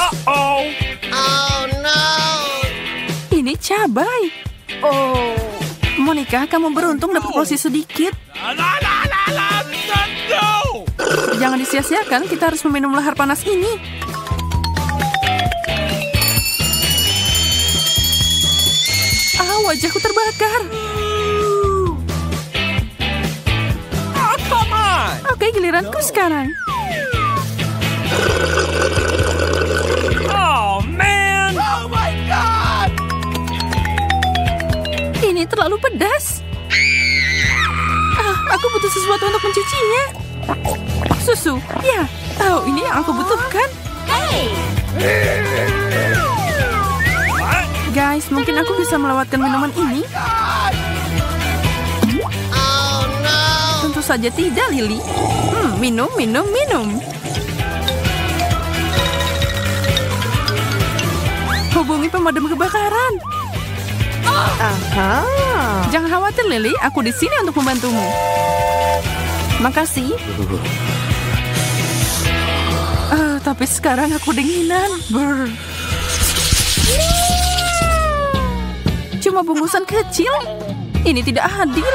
Uh-oh. Ini cabai. Oh. Monica, kamu beruntung dapat porsi sedikit. La la la la la. No. Jangan disia-siakan, kita harus meminum lahar panas ini. Ah, wajahku terbakar. Oh, come on. Oke, giliranku sekarang. Terlalu pedas. Ah, aku butuh sesuatu untuk mencucinya. Susu, ya. Oh, ini yang aku butuhkan. Guys, mungkin aku bisa melewatkan minuman ini. Tentu saja tidak, Lily. Hmm, minum, minum, minum. Hubungi pemadam kebakaran. Jangan khawatir, Lily. Aku di sini untuk membantumu. Makasih. Ah, tapi sekarang aku dinginan. Brr. Cuma bungkusan kecil. Ini tidak adil.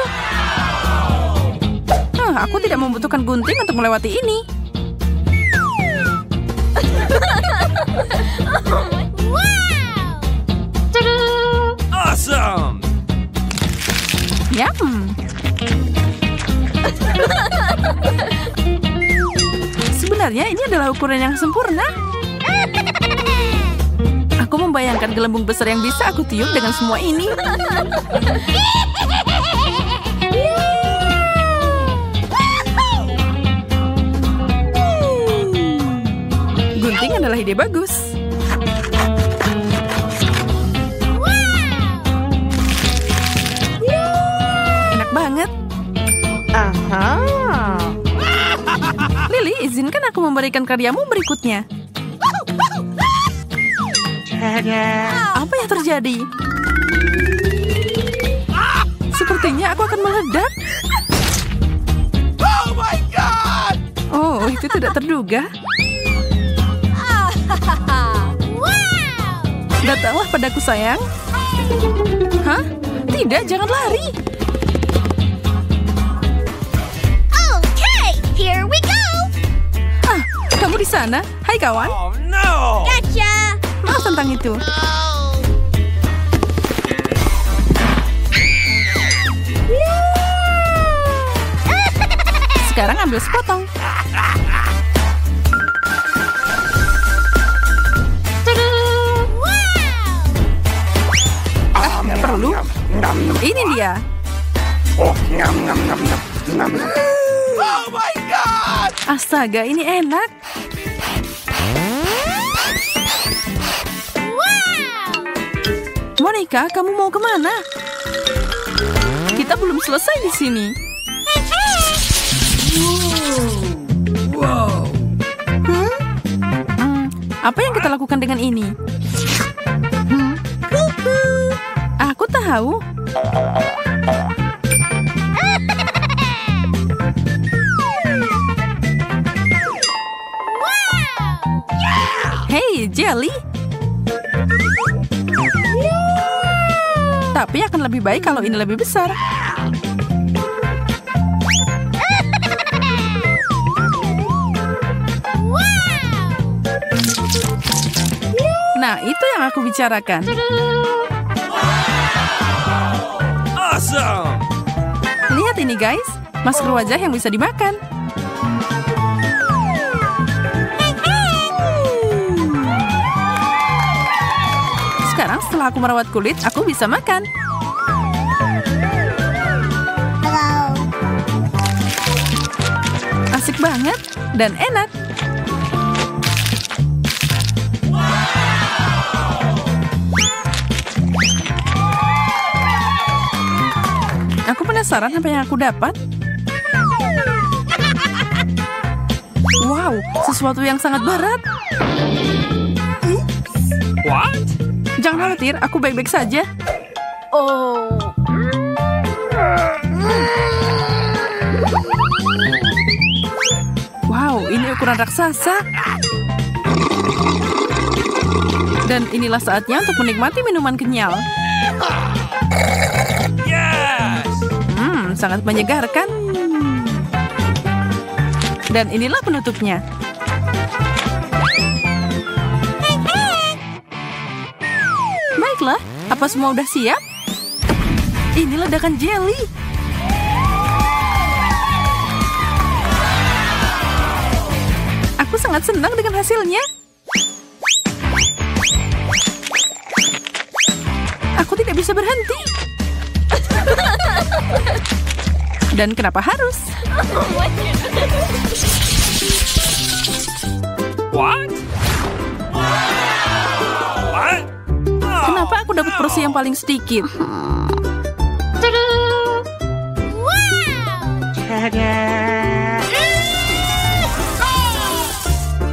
Ah, aku tidak membutuhkan gunting untuk melewati ini. Yum. Sebenarnya ini adalah ukuran yang sempurna. Aku membayangkan gelembung besar yang bisa aku tiup dengan semua ini. Gunting adalah ide bagus. Lily, izinkan aku memberikan karyamu berikutnya. Apa yang terjadi? Sepertinya aku akan meledak. Oh, my God. Oh, itu tidak terduga. Datanglah padaku, sayang. Hah? Tidak, jangan lari. Kamu di sana? Hai, kawan. Oh, no. Gotcha. Maaf tentang itu. Sekarang ambil sepotong. Ah, nggak perlu. Ini dia. Oh, my God. Astaga, ini enak. Monica, kamu mau ke mana? Kita belum selesai di sini. Hmm, apa yang kita lakukan dengan ini? Hmm, Aku tahu. Hey, Jelly. Tapi akan lebih baik kalau ini lebih besar. Nah, itu yang aku bicarakan. Awesome. Lihat ini, guys. Masker wajah yang bisa dimakan. Sekarang setelah aku merawat kulit, aku bisa makan. Asik banget dan enak. Aku penasaran apa yang aku dapat. Wow, sesuatu yang sangat berat. What? Jangan khawatir, aku baik-baik saja. Oh. Wow, ini ukuran raksasa. Dan inilah saatnya untuk menikmati minuman kenyal. Hmm, sangat menyegarkan. Dan inilah penutupnya. Apa semua udah siap? Ini ledakan jelly. Aku sangat senang dengan hasilnya. Aku tidak bisa berhenti. Dan kenapa harus? What? Porsi yang paling sedikit?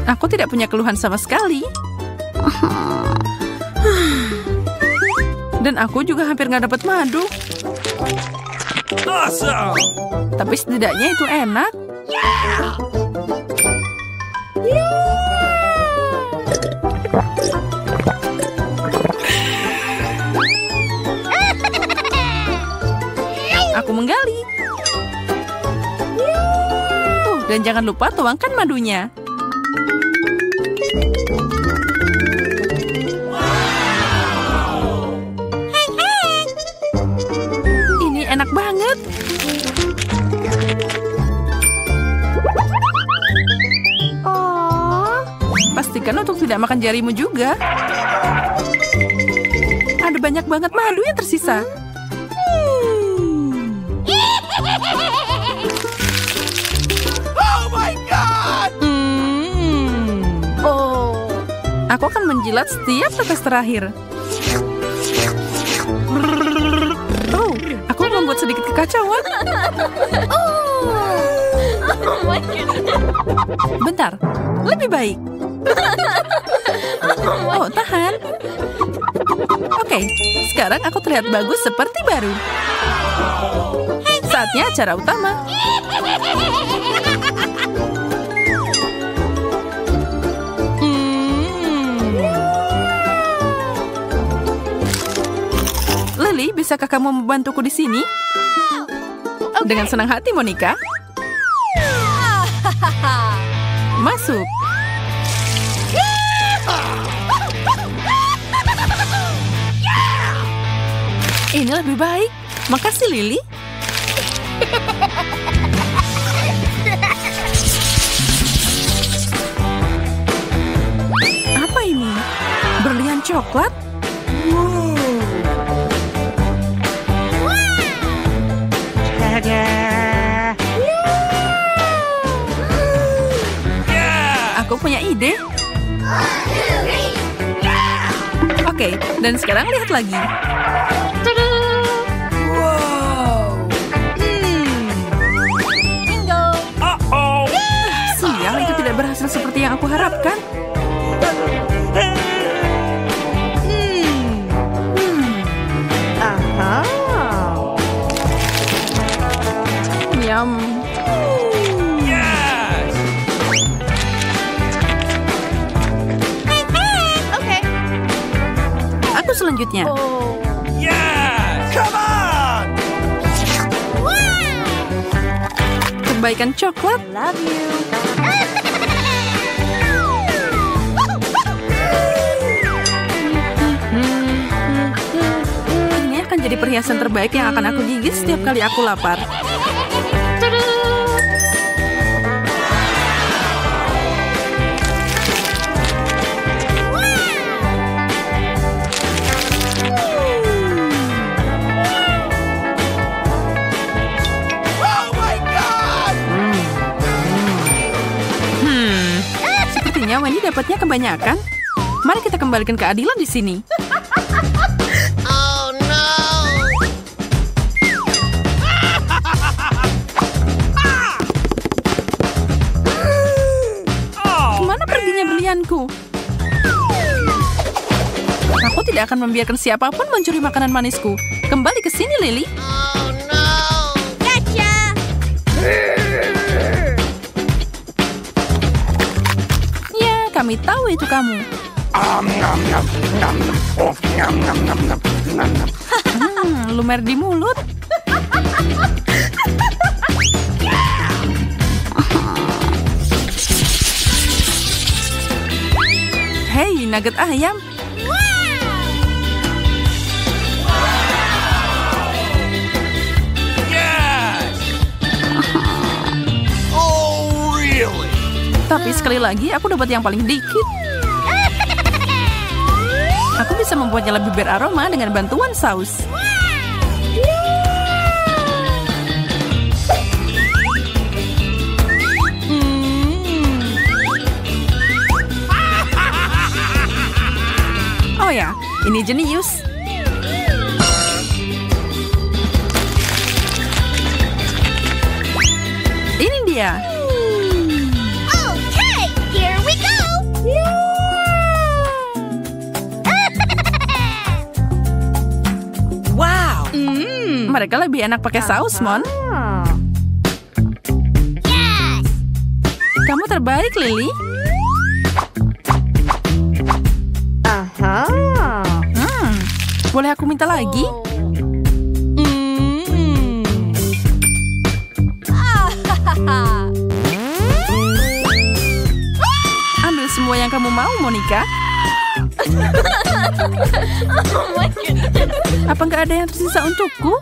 Aku tidak punya keluhan sama sekali. Dan aku juga hampir nggak dapat madu. Awesome! Tapi setidaknya itu enak. Aku menggali. Oh, dan jangan lupa tuangkan madunya. Ini enak banget. Pastikan untuk tidak makan jarimu juga. Ada banyak banget madu yang tersisa. Aku akan menjilat setiap tetes terakhir. Oh, aku membuat sedikit kekacauan. Bentar, lebih baik. Oh, tahan. Oke, sekarang aku terlihat bagus seperti baru. Saatnya acara utama. bisakah kamu membantuku di sini? Dengan senang hati, Monica. Masuk. Ini lebih baik. Makasih, Lily. Apa ini? Berlian coklat? Ide. Oke, dan sekarang lihat lagi. Uh-oh! Sial, itu tidak berhasil seperti yang aku harapkan. Yum. Selanjutnya. Yes! Come on! Kebaikan coklat. Ini akan jadi perhiasan terbaik yang akan aku gigit setiap kali aku lapar. Dapatnya kebanyakan. Mari kita kembalikan keadilan di sini. Oh, Ke mana perginya berlianku? Aku tidak akan membiarkan siapa pun mencuri makanan manisku. Kembali ke sini, Lily. Kami tahu itu kamu. Hmm, lumer di mulut. Hei, nugget ayam. Tapi sekali lagi aku dapat yang paling dikit. Aku bisa membuatnya lebih beraroma dengan bantuan saus. Oh ya, ini jenius. Ini dia. Mereka lebih enak pakai saus, Mon. yes. Kamu terbaik, Lily. Hmm, boleh aku minta lagi? Apa nggak ada yang tersisa untukku?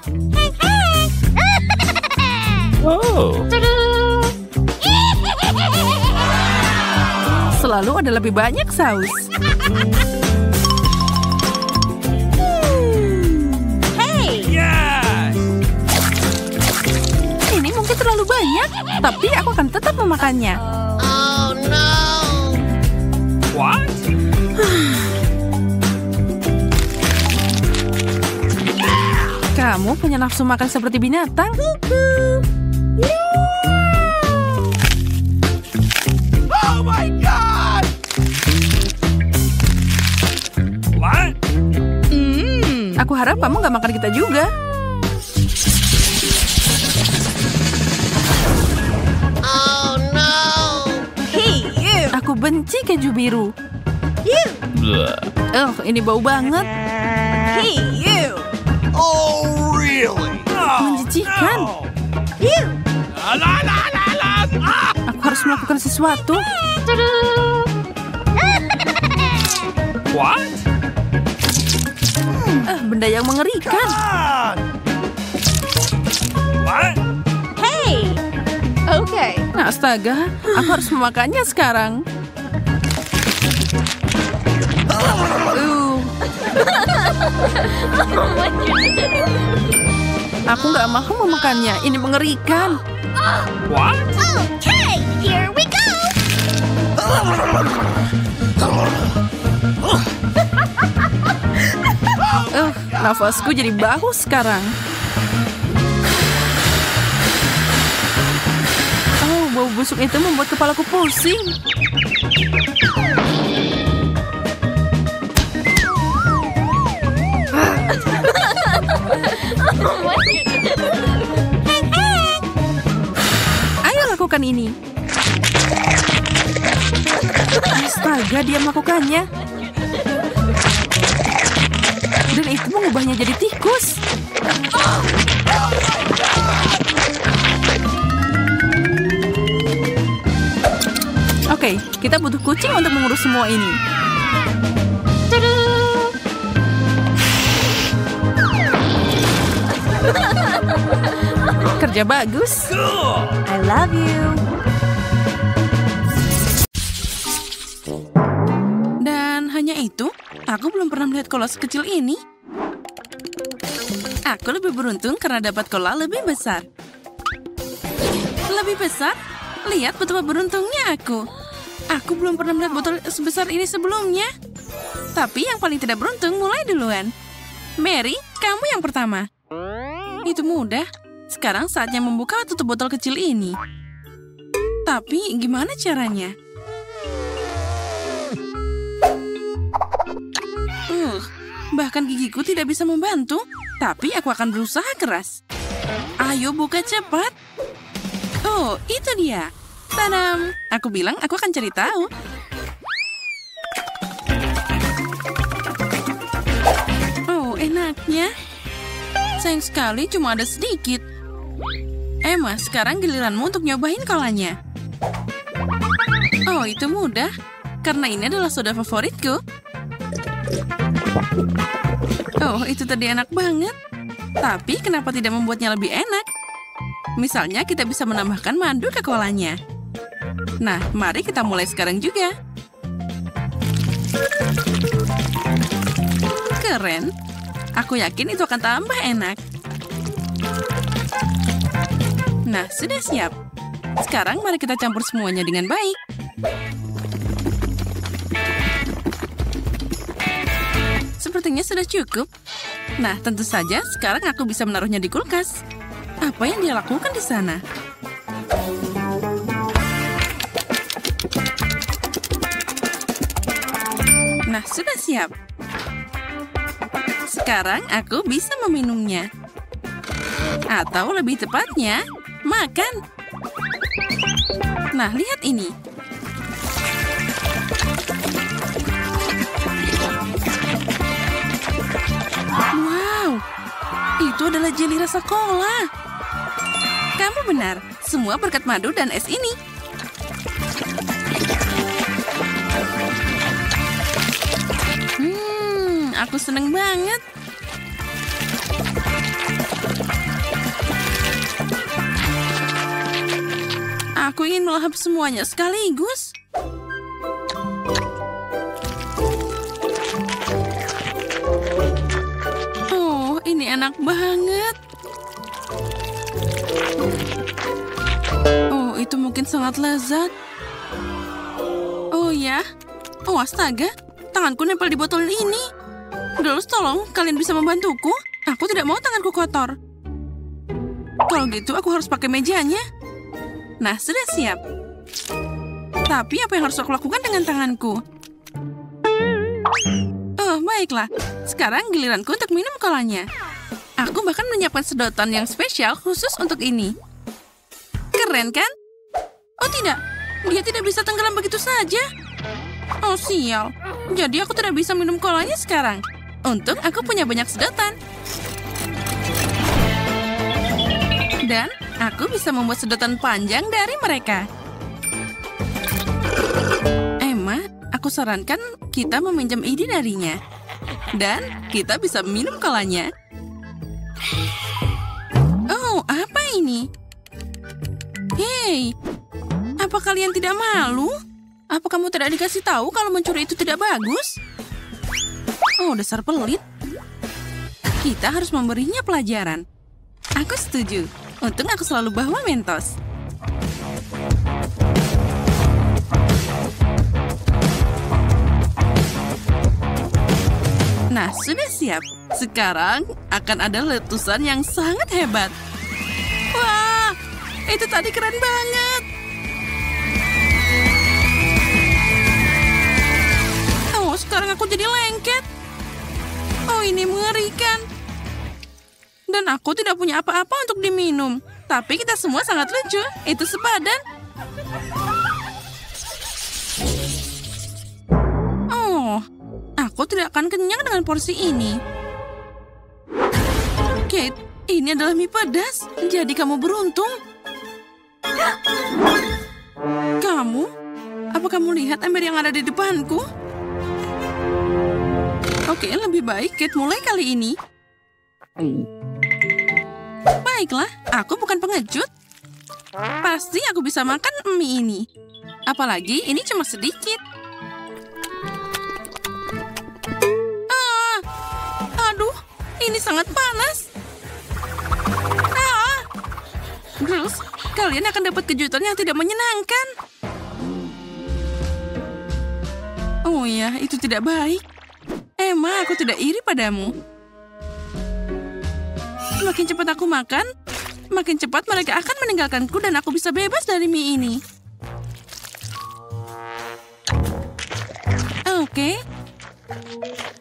Oh! Selalu ada lebih banyak saus. hey. Yes! Ini mungkin terlalu banyak, tapi aku akan tetap memakannya. Oh no. What? Kamu punya nafsu makan seperti binatang? Oh my god! What? Aku harap kamu nggak makan kita juga. Oh no. Hey, you. Aku benci keju biru. You. Oh, ini bau banget. Hey, you. Oh, really? Oh, Menjijikan. no. La! Ah! Aku harus melakukan sesuatu. What? Ah, benda yang mengerikan. What? Hey. Okay. Nah, astaga, aku harus memakannya sekarang. Uh, aku nggak mau memakannya. Ini mengerikan. What? Okay, here we go. Uh, nafasku jadi bau sekarang. Oh, bau busuk itu membuat kepalaku pusing. Ayo lakukan ini. Astaga, dia melakukannya. Dan itu mengubahnya jadi tikus. Oke, kita butuh kucing untuk mengurus semua ini. Kerja bagus. I love you. Dan hanya itu, aku belum pernah melihat kola sekecil ini. Aku lebih beruntung karena dapat kola lebih besar. Lebih besar? Lihat betapa beruntungnya aku. Aku belum pernah melihat botol sebesar ini sebelumnya. Tapi yang paling tidak beruntung mulai duluan. Mary, kamu yang pertama. Itu mudah. Sekarang saatnya membuka tutup botol kecil ini. Tapi gimana caranya? Uh, bahkan gigiku tidak bisa membantu, tapi aku akan berusaha keras. Ayo buka cepat. Oh, itu dia. Tanam. Aku bilang aku akan cari tahu. Oh, enaknya. Sayang sekali cuma ada sedikit. Emma, sekarang giliranmu untuk nyobain kolanya. Oh, itu mudah. Karena ini adalah soda favoritku. Oh, itu tadi enak banget. Tapi kenapa tidak membuatnya lebih enak? Misalnya kita bisa menambahkan madu ke kolanya. Nah, mari kita mulai sekarang juga. Keren. Aku yakin itu akan tambah enak. Nah, sudah siap. Sekarang mari kita campur semuanya dengan baik. Sepertinya sudah cukup. Nah, tentu saja sekarang aku bisa menaruhnya di kulkas. Apa yang dia lakukan di sana? Nah, sudah siap. Sekarang aku bisa meminumnya. Atau lebih tepatnya, makan. Nah, lihat ini. Wow, itu adalah jeli rasa cola. Kamu benar, semua berkat madu dan es ini. Hmm, aku seneng banget. Aku ingin melahap semuanya sekaligus. Oh, ini enak banget. Oh, itu mungkin sangat lezat. Oh ya? Oh astaga, tanganku nempel di botol ini. Dolus, tolong, kalian bisa membantuku? Aku tidak mau tanganku kotor. Kalau gitu, aku harus pakai mejanya. Nah, sudah siap. Tapi apa yang harus aku lakukan dengan tanganku? Oh, baiklah. Sekarang giliranku untuk minum kolanya. Aku bahkan menyiapkan sedotan yang spesial khusus untuk ini. Keren kan? Oh tidak, dia tidak bisa tenggelam begitu saja. Oh sial, jadi aku tidak bisa minum kolanya sekarang. Untung aku punya banyak sedotan. Dan aku bisa membuat sedotan panjang dari mereka. Emma, aku sarankan kita meminjam ide darinya. Dan kita bisa minum kolanya. Oh, apa ini? Hei, apa kalian tidak malu? Apa kamu tidak dikasih tahu kalau mencuri itu tidak bagus? Oh, dasar pelit. Kita harus memberinya pelajaran. Aku setuju. Untung aku selalu bawa mentos. Nah, sudah siap. Sekarang akan ada letusan yang sangat hebat. Wah, itu tadi keren banget. Oh, sekarang aku jadi lengket. Oh, ini mengerikan. Dan aku tidak punya apa-apa untuk diminum. Tapi kita semua sangat lucu. Itu sepadan. Oh, aku tidak akan kenyang dengan porsi ini. Kate, ini adalah mie pedas. Jadi kamu beruntung. Kamu? Apa kamu lihat ember yang ada di depanku? Oke, lebih baik Kate mulai kali ini. Baiklah, aku bukan pengecut. Pasti aku bisa makan mie ini. Apalagi ini cuma sedikit. Ah, aduh, ini sangat panas. Ah, Girls, kalian akan dapat kejutan yang tidak menyenangkan. Oh ya, itu tidak baik. Emma, aku tidak iri padamu. Makin cepat aku makan, makin cepat mereka akan meninggalkanku dan aku bisa bebas dari mie ini. Oke.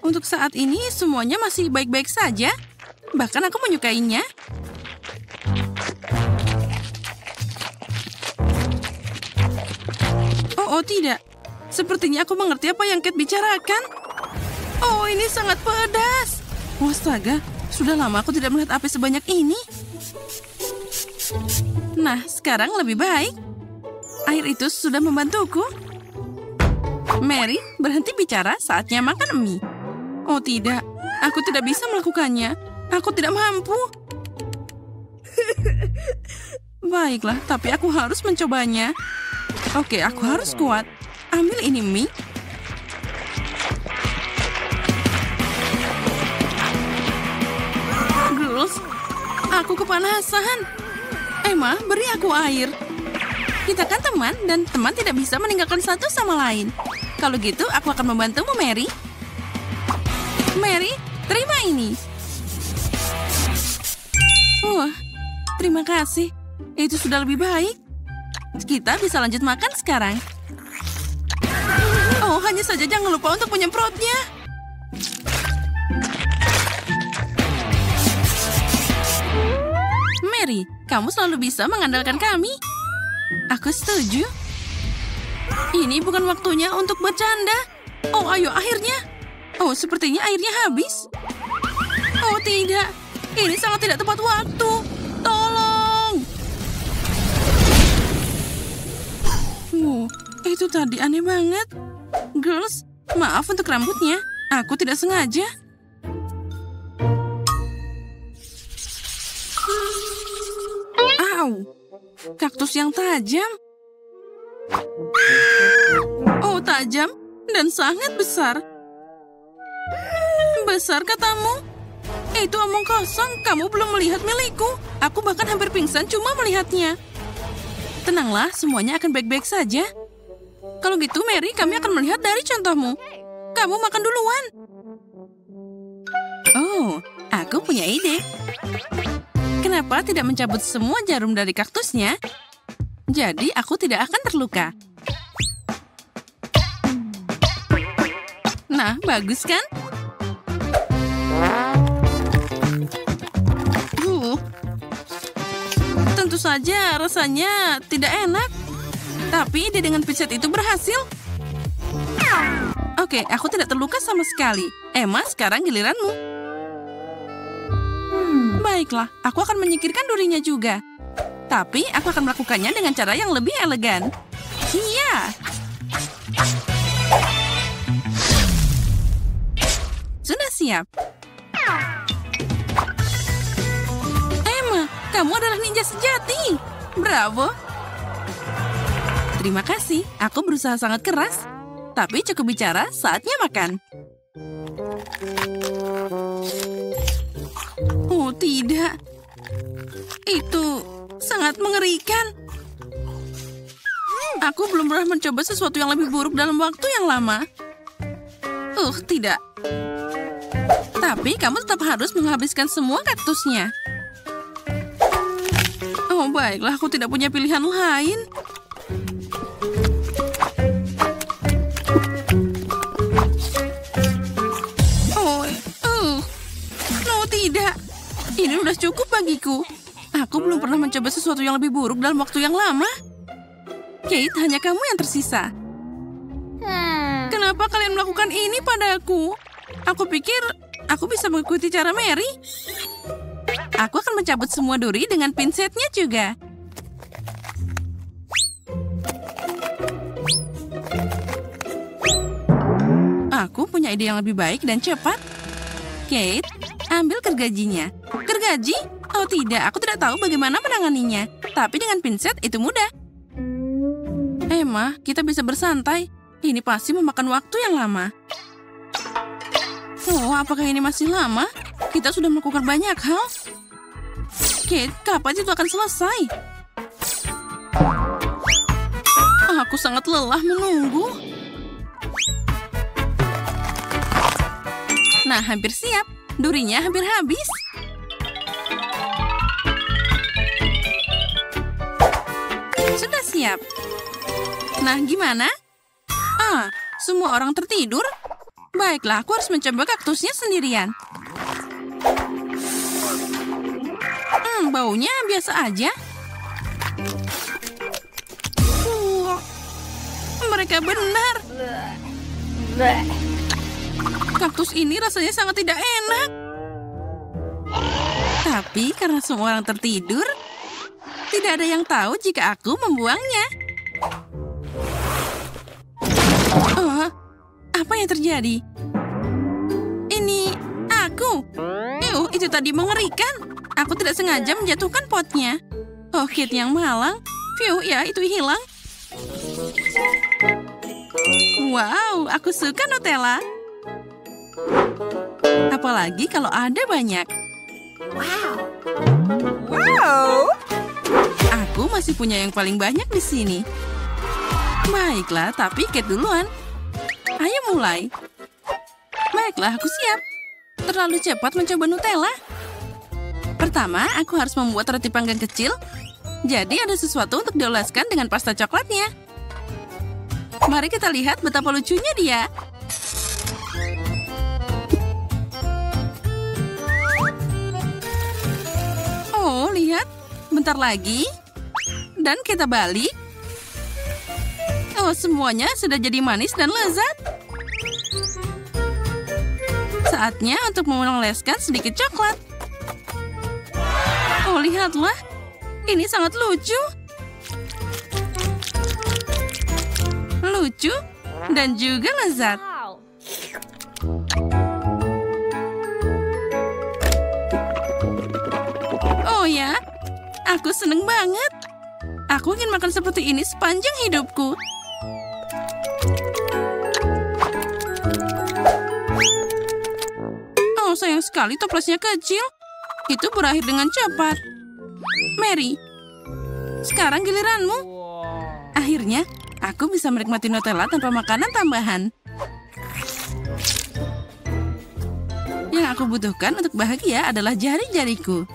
Untuk saat ini semuanya masih baik-baik saja. Bahkan aku menyukainya. Oh, oh tidak. Sepertinya aku mengerti apa yang Kate bicarakan. Oh, ini sangat pedas. Wastaga, sudah lama aku tidak melihat api sebanyak ini. Nah, sekarang lebih baik. Air itu sudah membantuku. Mary, berhenti bicara saatnya makan mie. Oh tidak, aku tidak bisa melakukannya. Aku tidak mampu. Baiklah, tapi aku harus mencobanya. Oke, aku harus kuat. Ambil ini mie. Girls, aku kepanasan. Emma, beri aku air. Kita kan teman dan teman tidak bisa meninggalkan satu sama lain. Kalau gitu, aku akan membantumu, Mary. Mary, terima ini. Wah, terima kasih. Itu sudah lebih baik. Kita bisa lanjut makan sekarang. Oh, hanya saja jangan lupa untuk menyemprotnya. Kamu selalu bisa mengandalkan kami. Aku setuju. Ini bukan waktunya untuk bercanda. Oh, ayo akhirnya. Oh, sepertinya airnya habis. Oh, tidak. Ini sangat tidak tepat waktu. Tolong. Uh, itu tadi aneh banget. Girls, maaf untuk rambutnya. Aku tidak sengaja. Au, kaktus yang tajam. Oh, tajam dan sangat besar. Besar katamu? Itu omong kosong, kamu belum melihat milikku. Aku bahkan hampir pingsan cuma melihatnya. Tenanglah, semuanya akan baik-baik saja. Kalau gitu, Mary, kami akan melihat dari contohmu. Kamu makan duluan. Oh, aku punya ide. Kenapa tidak mencabut semua jarum dari kaktusnya? Jadi aku tidak akan terluka. Nah, bagus kan? Uh, tentu saja rasanya tidak enak. Tapi ide dengan pijat itu berhasil. Oke, aku tidak terluka sama sekali. Emma, sekarang giliranmu. Baiklah, aku akan menyingkirkan durinya juga. Tapi aku akan melakukannya dengan cara yang lebih elegan. Iya. Sudah siap. Emma, kamu adalah ninja sejati. Bravo. Terima kasih, aku berusaha sangat keras. Tapi cukup bicara, saatnya makan. Oh, tidak. Itu sangat mengerikan. Aku belum pernah mencoba sesuatu yang lebih buruk dalam waktu yang lama. Uh, tidak. Tapi kamu tetap harus menghabiskan semua kaktusnya. Oh, baiklah, aku tidak punya pilihan lain. Ini udah cukup bagiku. Aku belum pernah mencoba sesuatu yang lebih buruk dalam waktu yang lama. Kate, hanya kamu yang tersisa. Kenapa kalian melakukan ini padaku? Aku pikir aku bisa mengikuti cara Mary. Aku akan mencabut semua duri dengan pinsetnya juga. Aku punya ide yang lebih baik dan cepat. Kate, ambil gergajinya. Gergaji? Oh tidak, aku tidak tahu bagaimana menanganinya. Tapi dengan pinset itu mudah. Emma, kita bisa bersantai. Ini pasti memakan waktu yang lama. Oh, apakah ini masih lama? Kita sudah melakukan banyak hal. Kate, kapan itu akan selesai? Aku sangat lelah menunggu. Nah, hampir siap. Durinya hampir habis. Sudah siap. Nah, gimana? Ah, semua orang tertidur? Baiklah, aku harus mencoba kaktusnya sendirian. Hmm, baunya biasa aja. Mereka benar. Kaktus ini rasanya sangat tidak enak. Tapi karena semua orang tertidur, tidak ada yang tahu jika aku membuangnya. Oh, apa yang terjadi? Ini aku. Ew, itu tadi mengerikan. Aku tidak sengaja menjatuhkan potnya. Oh, kit yang malang. Phew, ya itu hilang. Wow, aku suka Nutella. Apalagi kalau ada banyak. Wow! Aku masih punya yang paling banyak di sini. Baiklah, tapi Kate duluan. Ayo mulai. Baiklah, aku siap. Terlalu cepat mencoba Nutella. Pertama, aku harus membuat roti panggang kecil. Jadi ada sesuatu untuk dioleskan dengan pasta coklatnya. Mari kita lihat betapa lucunya dia. Oh, lihat. Bentar lagi. Dan kita balik. Oh, semuanya sudah jadi manis dan lezat. Saatnya untuk mengoleskan sedikit coklat. Oh, lihatlah. Ini sangat lucu. Lucu dan juga lezat. Aku seneng banget. Aku ingin makan seperti ini sepanjang hidupku. Oh, sayang sekali toplesnya kecil. Itu berakhir dengan cepat. Mary, sekarang giliranmu. Akhirnya, aku bisa menikmati Nutella tanpa makanan tambahan. Yang aku butuhkan untuk bahagia adalah jari-jariku.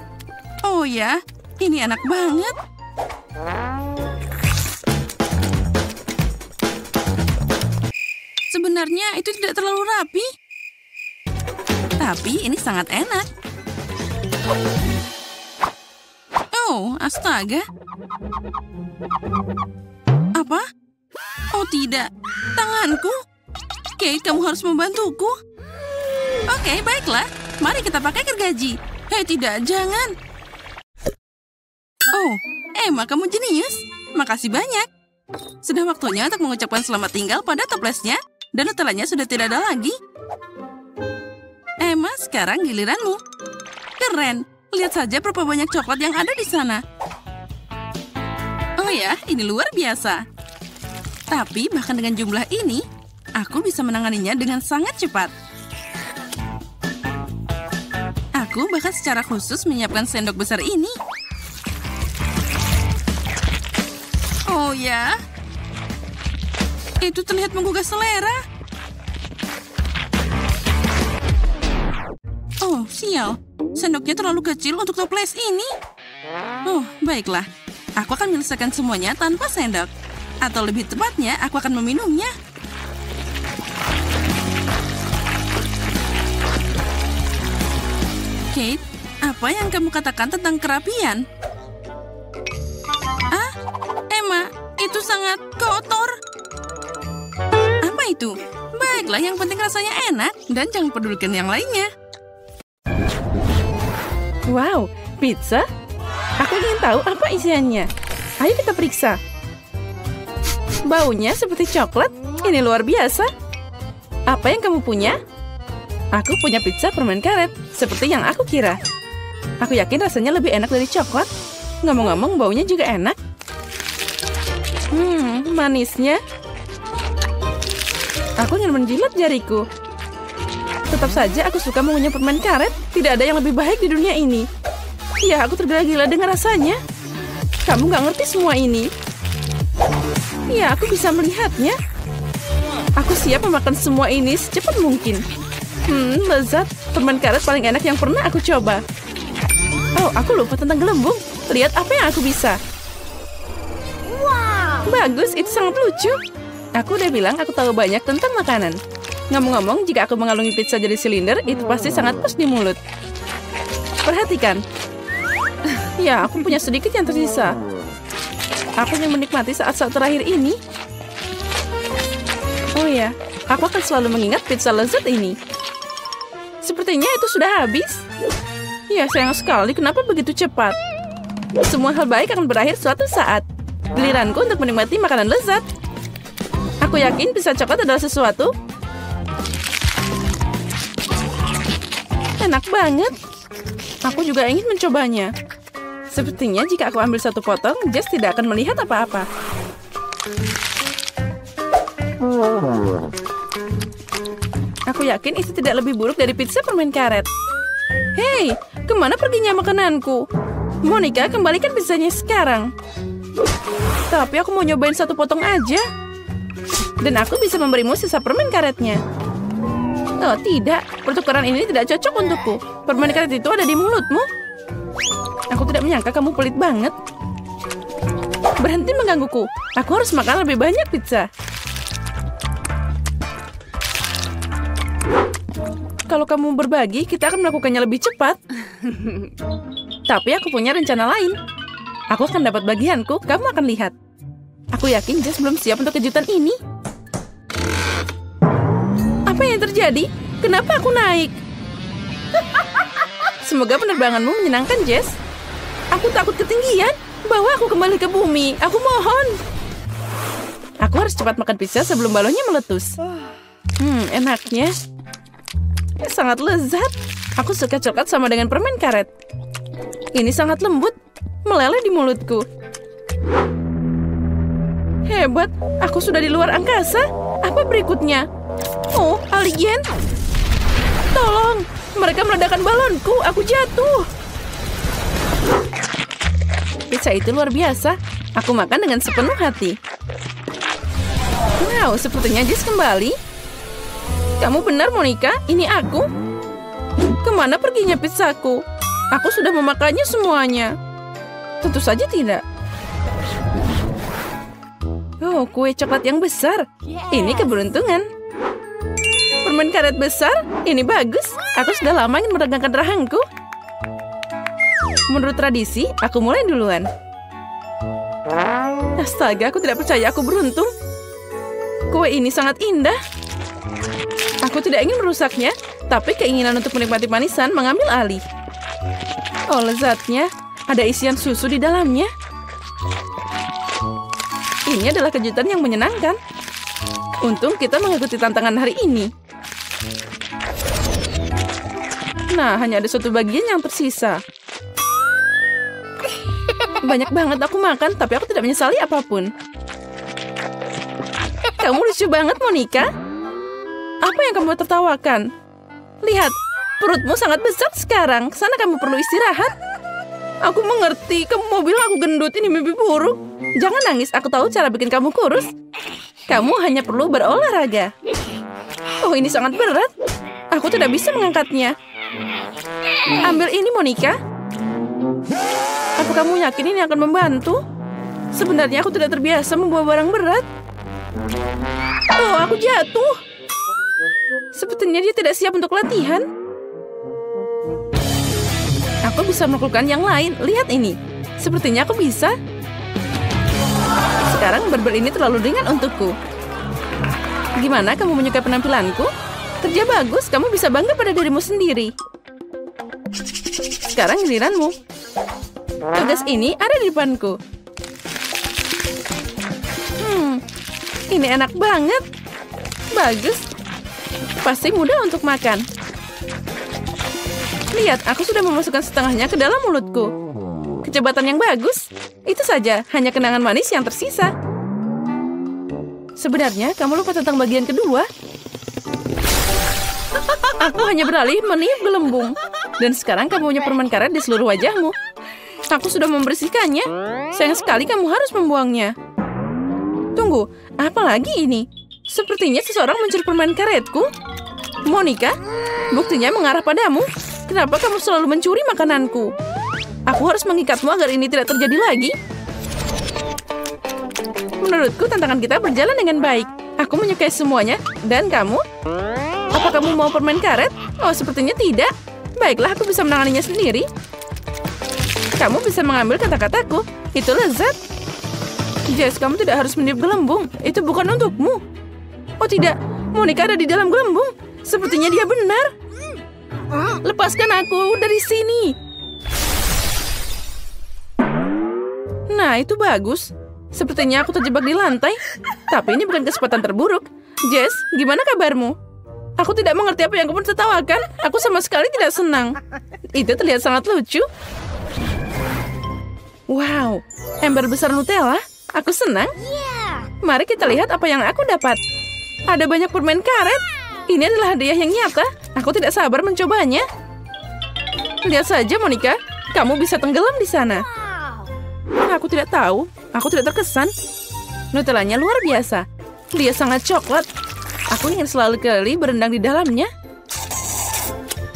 Oh ya, ini enak banget. Sebenarnya itu tidak terlalu rapi. Tapi ini sangat enak. Oh, astaga. Apa? Oh tidak, tanganku. Kate, kamu harus membantuku. Oke, baiklah. Mari kita pakai gergaji. Hei, tidak, jangan. Oh, Emma, kamu jenius. Makasih banyak. Sudah waktunya untuk mengucapkan selamat tinggal pada toplesnya, dan Nutellanya sudah tidak ada lagi. Emma, sekarang giliranmu. Keren. Lihat saja berapa banyak coklat yang ada di sana. Oh ya, ini luar biasa. Tapi bahkan dengan jumlah ini, aku bisa menanganinya dengan sangat cepat. Aku bahkan secara khusus menyiapkan sendok besar ini. Ya, itu terlihat menggugah selera. Oh, sial. Sendoknya terlalu kecil untuk toples ini. Oh, baiklah. Aku akan menyelesaikan semuanya tanpa sendok. Atau lebih tepatnya, aku akan meminumnya. Kate, apa yang kamu katakan tentang kerapian? Itu sangat kotor. Apa itu? Baiklah, yang penting rasanya enak dan jangan pedulikan yang lainnya. Wow, pizza? Aku ingin tahu apa isiannya. Ayo kita periksa. Baunya seperti coklat. Ini luar biasa. Apa yang kamu punya? Aku punya pizza permen karet, seperti yang aku kira. Aku yakin rasanya lebih enak dari coklat. Ngomong-ngomong, baunya juga enak. Hmm, manisnya. Aku ingin menjilat jariku. Tetap saja aku suka mengunyah permen karet. Tidak ada yang lebih baik di dunia ini. Ya, aku tergila-gila dengan rasanya. Kamu nggak ngerti semua ini. Ya, aku bisa melihatnya. Aku siap memakan semua ini secepat mungkin. Hmm, lezat. Permen karet paling enak yang pernah aku coba. Oh, aku lupa tentang gelembung. Lihat apa yang aku bisa. Bagus, itu sangat lucu. Aku udah bilang aku tahu banyak tentang makanan. Ngomong-ngomong, jika aku mengalungi pizza jadi silinder, itu pasti sangat pas di mulut. Perhatikan. Ya, aku punya sedikit yang tersisa. Aku ingin menikmati saat-saat terakhir ini. Oh ya, aku akan selalu mengingat pizza lezat ini. Sepertinya itu sudah habis. Ya sayang sekali, kenapa begitu cepat? Semua hal baik akan berakhir suatu saat. Giliranku untuk menikmati makanan lezat. Aku yakin pizza coklat adalah sesuatu. Enak banget. Aku juga ingin mencobanya. Sepertinya jika aku ambil satu potong, Jess tidak akan melihat apa-apa. Aku yakin itu tidak lebih buruk dari pizza permen karet. Hei, ke mana perginya makananku? Monica, kembalikan pizzanya sekarang. Tapi aku mau nyobain satu potong aja. Dan aku bisa memberimu sisa permen karetnya. Oh tidak, pertukaran ini tidak cocok untukku. Permen karet itu ada di mulutmu. Aku tidak menyangka kamu pelit banget. Berhenti menggangguku. Aku harus makan lebih banyak pizza. Kalau kamu berbagi, kita akan melakukannya lebih cepat. Tapi aku punya rencana lain. Aku akan dapat bagianku, kamu akan lihat. Aku yakin Jess belum siap untuk kejutan ini. Apa yang terjadi? Kenapa aku naik? Semoga penerbanganmu menyenangkan, Jess. Aku takut ketinggian. Bawa aku kembali ke bumi. Aku mohon. Aku harus cepat makan pizza sebelum balonnya meletus. Hmm, enaknya. Sangat lezat. Aku suka coklat sama dengan permen karet. Ini sangat lembut, meleleh di mulutku. Hebat, aku sudah di luar angkasa. Apa berikutnya? Oh, alien. Tolong, mereka meledakkan balonku. Aku jatuh. Pizza itu luar biasa. Aku makan dengan sepenuh hati. Wow, sepertinya Jess kembali. Kamu benar, Monica. Ini aku. Ke mana perginya pizzaku? Aku sudah memakannya semuanya. Tentu saja tidak. Oh, kue coklat yang besar. Ini keberuntungan. Permen karet besar? Ini bagus. Aku sudah lama ingin meregangkan rahangku. Menurut tradisi, aku mulai duluan. Astaga, aku tidak percaya aku beruntung. Kue ini sangat indah. Aku tidak ingin merusaknya, tapi keinginan untuk menikmati manisan mengambil alih. Oh, lezatnya. Ada isian susu di dalamnya. Ini adalah kejutan yang menyenangkan. Untung kita mengikuti tantangan hari ini. Nah, hanya ada satu bagian yang tersisa. Banyak banget aku makan, tapi aku tidak menyesali apa pun. Kamu lucu banget, Monica. Apa yang kamu tertawakan? Lihat, perutmu sangat besar sekarang. Sana kamu perlu istirahat. Aku mengerti, kamu mau bilang aku gendut, ini mimpi buruk. Jangan nangis, aku tahu cara bikin kamu kurus. Kamu hanya perlu berolahraga. Oh, ini sangat berat. Aku tidak bisa mengangkatnya. Ambil ini, Monica. Apa kamu yakin ini akan membantu? Sebenarnya aku tidak terbiasa membawa barang berat. Oh, aku jatuh. Sepertinya dia tidak siap untuk latihan. Aku bisa melakukan yang lain. Lihat ini. Sepertinya aku bisa. Sekarang barbel ini terlalu ringan untukku. Gimana kamu menyukai penampilanku? Kerja bagus, kamu bisa bangga pada dirimu sendiri. Sekarang giliranmu. Tugas ini ada di depanku. Hmm, ini enak banget. Bagus. Pasti mudah untuk makan. Lihat, aku sudah memasukkan setengahnya ke dalam mulutku. Kecepatan yang bagus. Itu saja, hanya kenangan manis yang tersisa. Sebenarnya, kamu lupa tentang bagian kedua. Aku hanya beralih meniup gelembung. Dan sekarang kamu punya permen karet di seluruh wajahmu. Aku sudah membersihkannya. Sayang sekali kamu harus membuangnya. Tunggu, apa lagi ini? Sepertinya seseorang mencuri permen karetku. Monica, buktinya mengarah padamu. Kenapa kamu selalu mencuri makananku? Aku harus mengikatmu agar ini tidak terjadi lagi. Menurutku tantangan kita berjalan dengan baik. Aku menyukai semuanya. Dan kamu? Apa kamu mau permen karet? Oh, sepertinya tidak. Baiklah, aku bisa menanganinya sendiri. Kamu bisa mengambil kata-kataku. Itu lezat. Jess, kamu tidak harus meniup gelembung. Itu bukan untukmu. Oh tidak, Monica ada di dalam gelembung. Sepertinya dia benar. Lepaskan aku dari sini. Nah, itu bagus. Sepertinya aku terjebak di lantai. Tapi ini bukan kesempatan terburuk. Jess, gimana kabarmu? Aku tidak mengerti apa yang kamu tertawakan. Aku sama sekali tidak senang. Itu terlihat sangat lucu. Wow, ember besar Nutella. Aku senang. Mari kita lihat apa yang aku dapat. Ada banyak permen karet. Ini adalah hadiah yang nyata. Aku tidak sabar mencobanya. Lihat saja, Monica. Kamu bisa tenggelam di sana. Aku tidak tahu. Aku tidak terkesan. Nutellanya luar biasa. Dia sangat coklat. Aku ingin selalu kali berendang di dalamnya.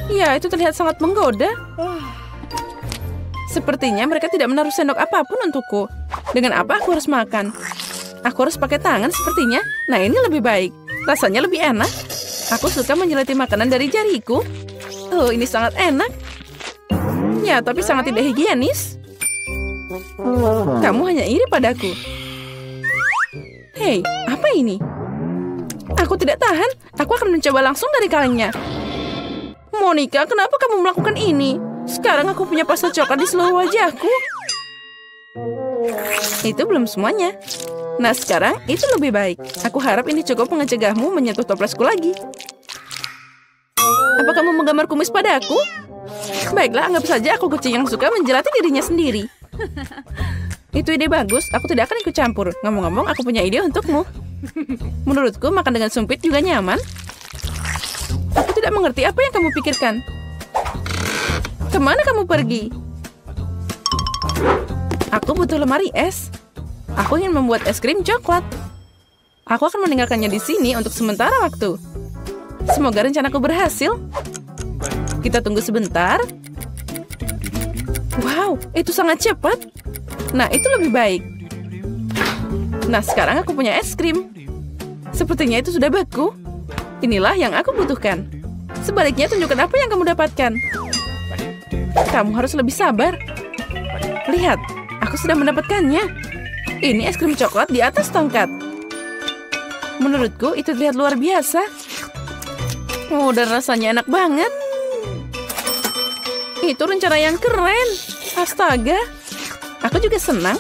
Ya, itu terlihat sangat menggoda. Sepertinya mereka tidak menaruh sendok apa pun untukku. Dengan apa aku harus makan? Aku harus pakai tangan sepertinya. Nah, ini lebih baik. Rasanya lebih enak. Aku suka menjelati makanan dari jariku. Oh, ini sangat enak. Ya, tapi sangat tidak higienis. Kamu hanya iri padaku. Hei, apa ini? Aku tidak tahan. Aku akan mencoba langsung dari kalengnya. Monica, kenapa kamu melakukan ini? Sekarang aku punya pasta coklat di seluruh wajahku. Itu belum semuanya. Nah, sekarang itu lebih baik. Aku harap ini cukup mengecegahmu menyentuh toplesku lagi. Apa kamu menggambar kumis padaku? Baiklah, anggap saja aku kucing yang suka menjelati dirinya sendiri. Itu ide bagus, aku tidak akan ikut campur. Ngomong-ngomong, aku punya ide untukmu. Menurutku, makan dengan sumpit juga nyaman. Aku tidak mengerti apa yang kamu pikirkan. Ke mana kamu pergi? Aku butuh lemari es. Aku ingin membuat es krim coklat. Aku akan meninggalkannya di sini untuk sementara waktu. Semoga rencanaku berhasil. Kita tunggu sebentar. Wow, itu sangat cepat. Nah, itu lebih baik. Nah, sekarang aku punya es krim. Sepertinya itu sudah beku. Inilah yang aku butuhkan. Sebaliknya, tunjukkan apa yang kamu dapatkan. Kamu harus lebih sabar. Lihat, aku sudah mendapatkannya. Ini es krim coklat di atas tongkat. Menurutku, itu terlihat luar biasa. Oh, dan rasanya enak banget. Itu rencana yang keren. Astaga. Aku juga senang.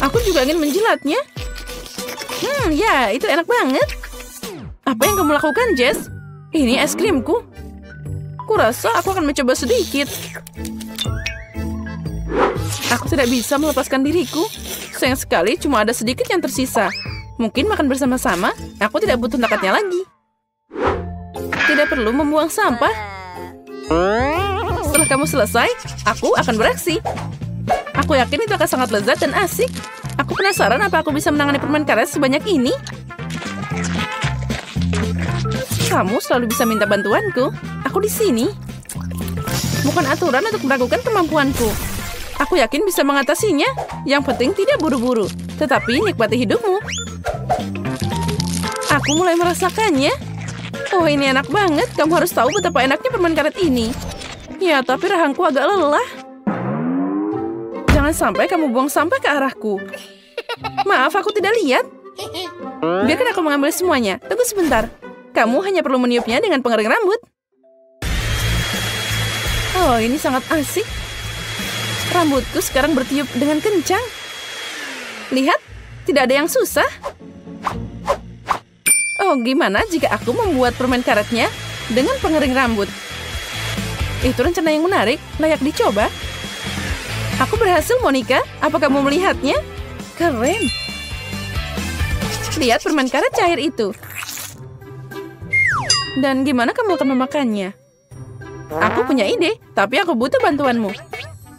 Aku juga ingin menjilatnya. Hmm, ya, itu enak banget. Apa yang kamu lakukan, Jess? Ini es krimku. Kurasa aku akan mencoba sedikit. Aku tidak bisa melepaskan diriku. Sayang sekali cuma ada sedikit yang tersisa. Mungkin makan bersama-sama, aku tidak butuh nakatnya lagi. Tidak perlu membuang sampah. Setelah kamu selesai, aku akan beraksi. Aku yakin itu akan sangat lezat dan asik. Aku penasaran apa aku bisa menangani permen karet sebanyak ini. Kamu selalu bisa minta bantuanku. Aku di sini. Bukan aturan untuk meragukan kemampuanku. Aku yakin bisa mengatasinya. Yang penting tidak buru-buru, tetapi nikmati hidupmu. Aku mulai merasakannya. Oh, ini enak banget. Kamu harus tahu betapa enaknya permen karet ini. Ya, tapi rahangku agak lelah. Jangan sampai kamu buang sampah ke arahku. Maaf, aku tidak lihat. Biarkan aku mengambil semuanya. Tunggu sebentar. Kamu hanya perlu meniupnya dengan pengering rambut. Oh, ini sangat asik. Rambutku sekarang bertiup dengan kencang. Lihat, tidak ada yang susah. Oh, gimana jika aku membuat permen karetnya dengan pengering rambut? Itu rencana yang menarik, layak dicoba. Aku berhasil, Monica. Apa kamu melihatnya? Keren. Lihat permen karet cair itu. Dan gimana kamu akan memakannya? Aku punya ide, tapi aku butuh bantuanmu.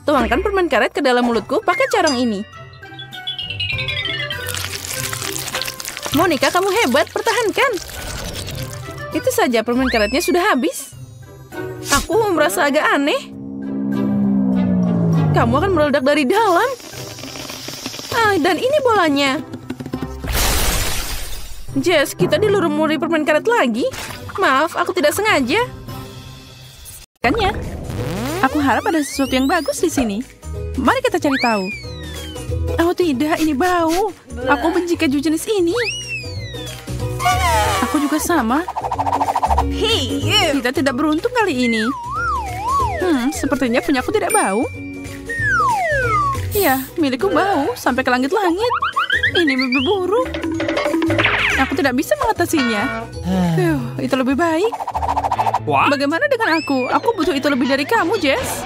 Tuangkan permen karet ke dalam mulutku pakai corong ini. Monica, kamu hebat, pertahankan. Itu saja permen karetnya sudah habis. Aku merasa agak aneh. Kamu akan meledak dari dalam. Ah, dan ini bolanya. Jess, kita dilurumuri permen karet lagi. Maaf, aku tidak sengaja. Kan ya? Aku harap ada sesuatu yang bagus di sini. Mari kita cari tahu. Oh tidak, ini bau. Aku benci keju jenis ini. Aku juga sama. Kita tidak beruntung kali ini. Hmm, sepertinya punyaku tidak bau. Iya, milikku bau sampai ke langit-langit. Ini mimpi buruk. Aku tidak bisa mengatasinya. Itu lebih baik. What? Bagaimana dengan aku? Aku butuh itu lebih dari kamu, Jess.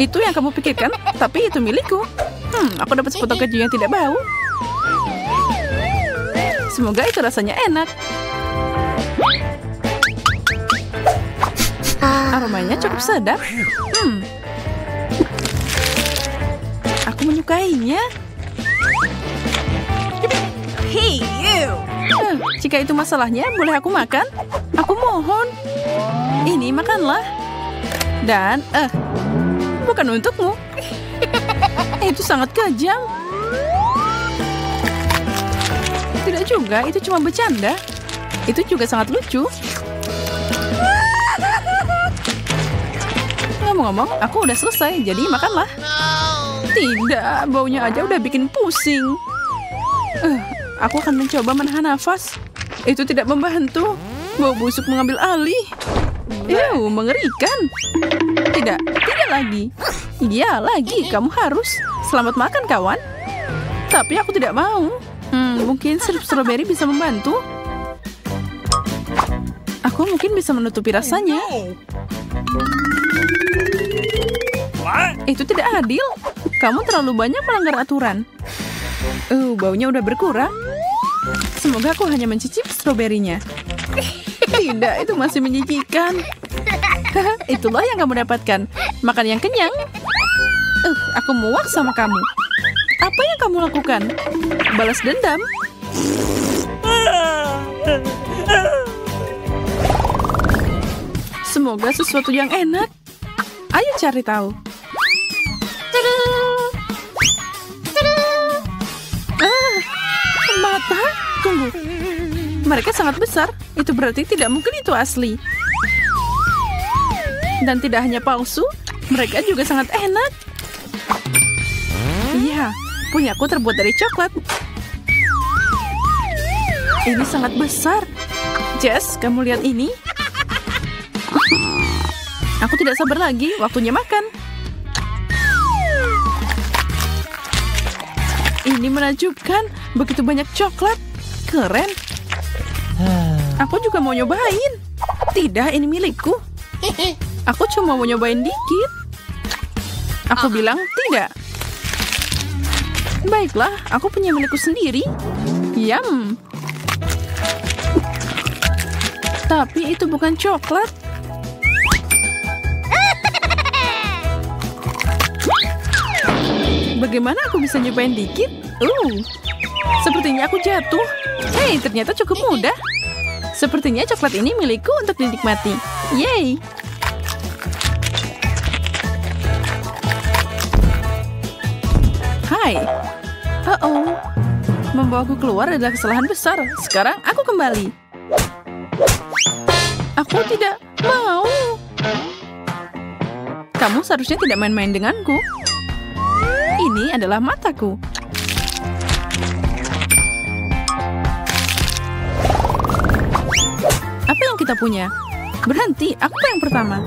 Itu yang kamu pikirkan, tapi itu milikku. Hmm, aku dapat sepotong keju yang tidak bau. Semoga itu rasanya enak. Aromanya cukup sedap. Hmm. Aku menyukainya. Hey, you! Eh, jika itu masalahnya, boleh aku makan? Aku mohon. Ini makanlah. Dan, eh, bukan untukmu. itu sangat kejam. Tidak juga, itu cuma bercanda. Itu juga sangat lucu. Ngomong-ngomong, aku udah selesai, jadi makanlah. Tidak, baunya aja udah bikin pusing. Eh, aku akan mencoba menahan nafas. Itu tidak membantu. Bau busuk mengambil alih. Ew, mengerikan. Tidak, tidak lagi. Iya, lagi. Kamu harus. Selamat makan, kawan. Tapi aku tidak mau. Hmm, mungkin sirup stroberi bisa membantu. Aku mungkin bisa menutupi rasanya. Itu tidak adil. Kamu terlalu banyak melanggar aturan. Uh, baunya udah berkurang. Semoga aku hanya mencicip stroberinya. Tidak, itu masih menjijikan. Itulah yang kamu dapatkan. Makan yang kenyang. Uh, aku muak sama kamu. Apa yang kamu lakukan? Balas dendam? Semoga sesuatu yang enak. Ayo cari tahu. Mereka sangat besar. Itu berarti tidak mungkin itu asli. Dan tidak hanya palsu, mereka juga sangat enak. Iya, punyaku terbuat dari coklat. Ini sangat besar. Jess, kamu lihat ini? Aku tidak sabar lagi, waktunya makan. Ini menakjubkan, begitu banyak coklat. Keren. Aku juga mau nyobain. Tidak, ini milikku. Aku cuma mau nyobain dikit. Aku bilang tidak. Baiklah, aku punya milikku sendiri. Yum. Tapi itu bukan coklat. Bagaimana aku bisa nyobain dikit? Uh, sepertinya aku jatuh. Hei, ternyata cukup mudah. Sepertinya coklat ini milikku untuk dinikmati. Yeay! Hai. Uh-oh. Membawaku keluar adalah kesalahan besar. Sekarang aku kembali. Aku tidak mau. Kamu seharusnya tidak main-main denganku. Ini adalah mataku. Kita punya? Berhenti, aku yang pertama.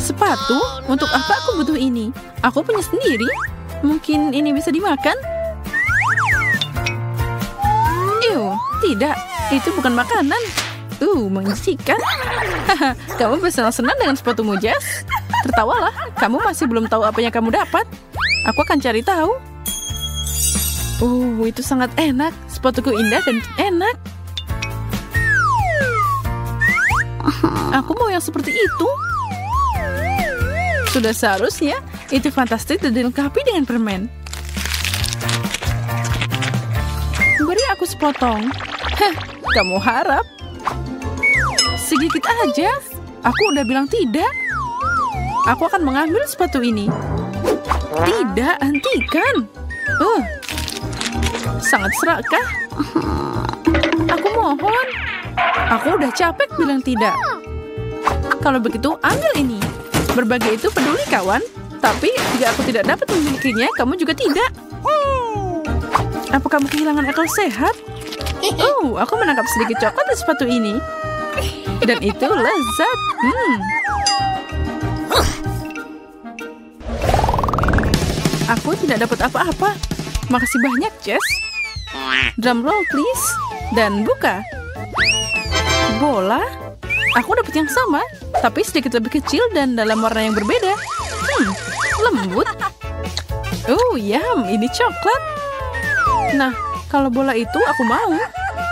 Sepatu? Untuk apa aku butuh ini? Aku punya sendiri. Mungkin ini bisa dimakan? Ew, tidak. Itu bukan makanan. Uh, menjijikan. Haha, kamu bersenang-senang dengan sepatumu, Jess. Tertawalah, kamu masih belum tahu apa yang kamu dapat. Aku akan cari tahu. Uh, itu sangat enak. Sepatuku indah dan enak. Aku mau yang seperti itu. Sudah seharusnya itu fantastis dan dilengkapi dengan permen. Beri aku sepotong. Heh, kamu harap? Sedikit aja. Aku udah bilang tidak. Aku akan mengambil sepatu ini. Tidak, hentikan. Uh, sangat serakah. Aku mohon. Aku udah capek bilang tidak. Kalau begitu, ambil ini. Berbagi itu peduli, kawan. Tapi jika aku tidak dapat memilikinya, kamu juga tidak. Apa kamu kehilangan akal sehat? Oh, aku menangkap sedikit coklat di sepatu ini. Dan itu lezat. Hmm. Aku tidak dapat apa-apa. Makasih banyak, Jess. Drum roll, please. Dan buka. Bola? Aku dapat yang sama, tapi sedikit lebih kecil dan dalam warna yang berbeda. Hmm, lembut. Oh, yum, ini coklat. Nah, kalau bola itu aku mau.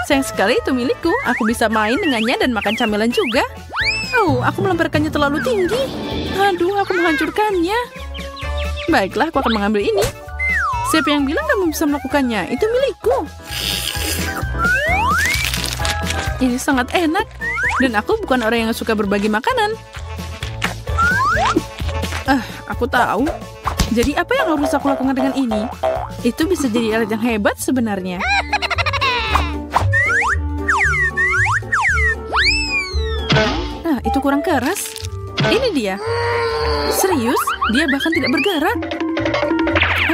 Sayang sekali itu milikku. Aku bisa main dengannya dan makan camilan juga. Oh, aku melemparkannya terlalu tinggi. Aduh, aku menghancurkannya. Baiklah, aku akan mengambil ini. Siapa yang bilang kamu bisa melakukannya? Itu milikku. Ini sangat enak. Dan aku bukan orang yang suka berbagi makanan. Ah, aku tahu. Jadi apa yang harus aku lakukan dengan ini? Itu bisa jadi alat yang hebat sebenarnya. Nah, itu kurang keras. Ini dia. Serius, dia bahkan tidak bergerak.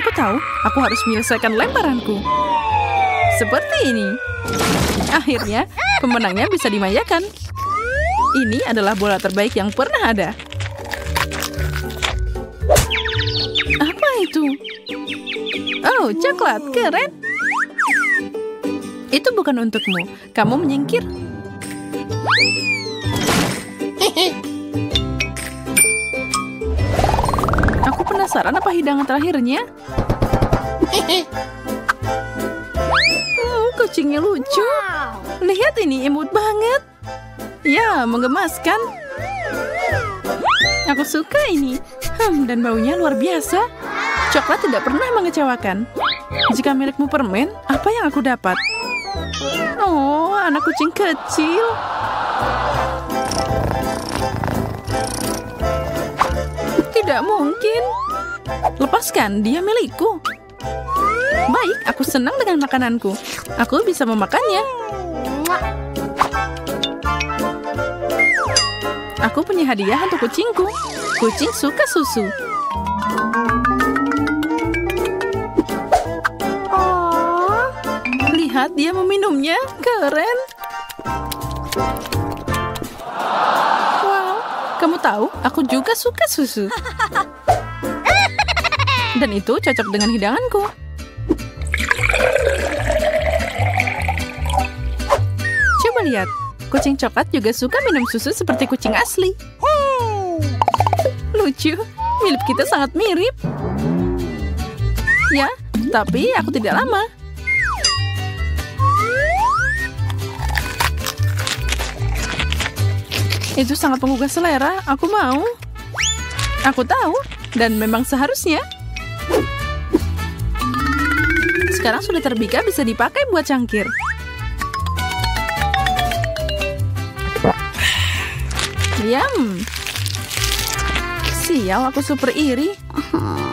Aku tahu, aku harus menyelesaikan lemparanku. Seperti ini. Akhirnya, pemenangnya bisa dimayakan. Ini adalah bola terbaik yang pernah ada. Apa itu? Oh, coklat. Keren. Itu bukan untukmu. Kamu menyingkir. Aku penasaran apa hidangan terakhirnya. Hmm, kucingnya lucu. Lihat ini imut banget. Ya, menggemaskan. Aku suka ini. Hmm, dan baunya luar biasa. Coklat tidak pernah mengecewakan. Jika milikmu permen, apa yang aku dapat? Oh, anak kucing kecil. Tidak mungkin. Lepaskan, dia milikku. Baik, aku senang dengan makananku. Aku bisa memakannya. Aku punya hadiah untuk kucingku. Kucing suka susu. Lihat, dia meminumnya. Keren. Wow, kamu tahu, aku juga suka susu. Dan itu cocok dengan hidanganku. Coba lihat, kucing coklat juga suka minum susu seperti kucing asli. Lucu, milik kita sangat mirip. Ya, tapi aku tidak lama. Itu sangat menggugah selera, aku mau. Aku tahu, dan memang seharusnya. Sekarang sudah terbika bisa dipakai buat cangkir. Yum. Sial, aku super iri.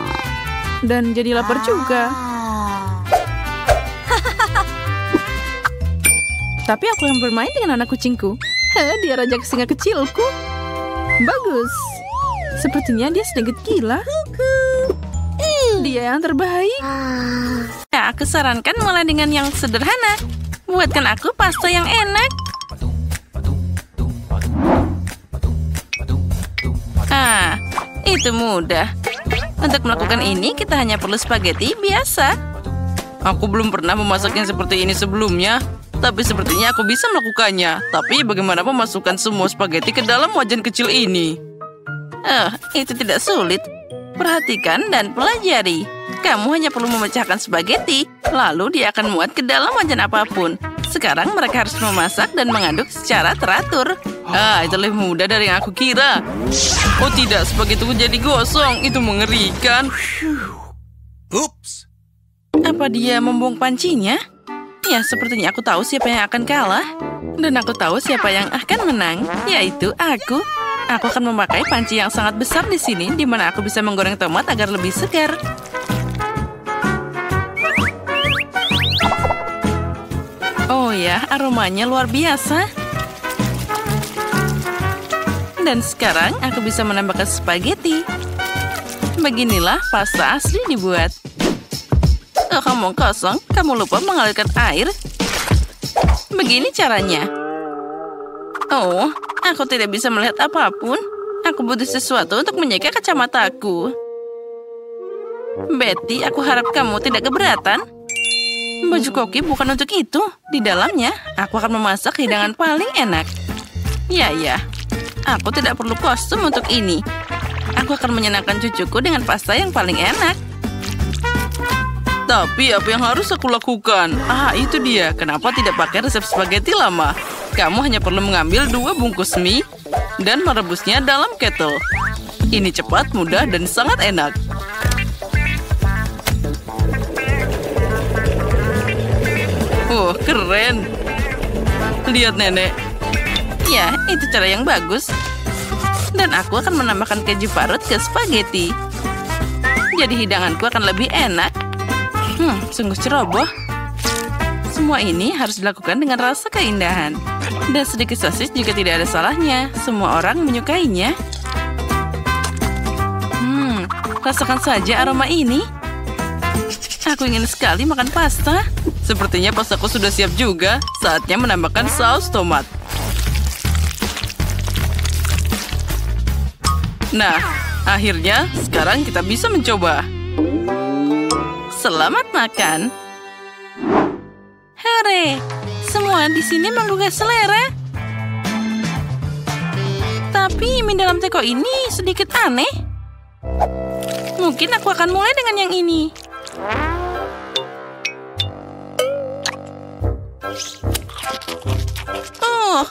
Dan jadi lapar juga. Tapi aku yang bermain dengan anak kucingku. Dia raja singa kecilku. Bagus. Sepertinya dia sedikit gila. Dia yang terbaik. Ya, aku sarankan mulai dengan yang sederhana. Buatkan aku pasta yang enak. Ah, itu mudah. Untuk melakukan ini, kita hanya perlu spaghetti biasa. Aku belum pernah memasak yang seperti ini sebelumnya. Tapi sepertinya aku bisa melakukannya. Tapi bagaimana memasukkan semua spaghetti ke dalam wajan kecil ini? Oh, itu tidak sulit. Perhatikan dan pelajari. Kamu hanya perlu memecahkan spaghetti, lalu dia akan muat ke dalam wajan apa pun. Sekarang mereka harus memasak dan mengaduk secara teratur. Ah, itu lebih mudah dari yang aku kira. Oh tidak, spaghettiku jadi gosong. Itu mengerikan. Oops. Apa dia membuang pancinya? Ya, sepertinya aku tahu siapa yang akan kalah. Dan aku tahu siapa yang akan menang, yaitu aku. Aku akan memakai panci yang sangat besar di sini, di mana aku bisa menggoreng tomat agar lebih segar. Oh ya, aromanya luar biasa. Dan sekarang aku bisa menambahkan spaghetti. Beginilah pasta asli dibuat. Oh, kamu kosong, kamu lupa mengalirkan air. Begini caranya. Oh, Aku tidak bisa melihat apa pun. Aku butuh sesuatu untuk menyeka kacamataku. Betty, aku harap kamu tidak keberatan. Baju koki bukan untuk itu. Di dalamnya, aku akan memasak hidangan paling enak. Ya, ya. Aku tidak perlu kostum untuk ini. Aku akan menyenangkan cucuku dengan pasta yang paling enak. Tapi apa yang harus aku lakukan? Ah, itu dia. Kenapa tidak pakai resep spaghetti lama? Kamu hanya perlu mengambil dua bungkus mie dan merebusnya dalam kettle. Ini cepat, mudah, dan sangat enak. Oh, keren. Lihat nenek. Ya, itu cara yang bagus. Dan aku akan menambahkan keju parut ke spaghetti. Jadi hidanganku akan lebih enak. Hmm, sungguh ceroboh. Semua ini harus dilakukan dengan rasa keindahan. Dan sedikit sosis juga tidak ada salahnya. Semua orang menyukainya. Hmm, rasakan saja aroma ini. Aku ingin sekali makan pasta. Sepertinya pastaku sudah siap juga. Saatnya menambahkan saus tomat. Nah, akhirnya sekarang kita bisa mencoba. Selamat makan. Hore, semua di sini menggugah selera. Tapi mie dalam teko ini sedikit aneh. Mungkin aku akan mulai dengan yang ini. Oh,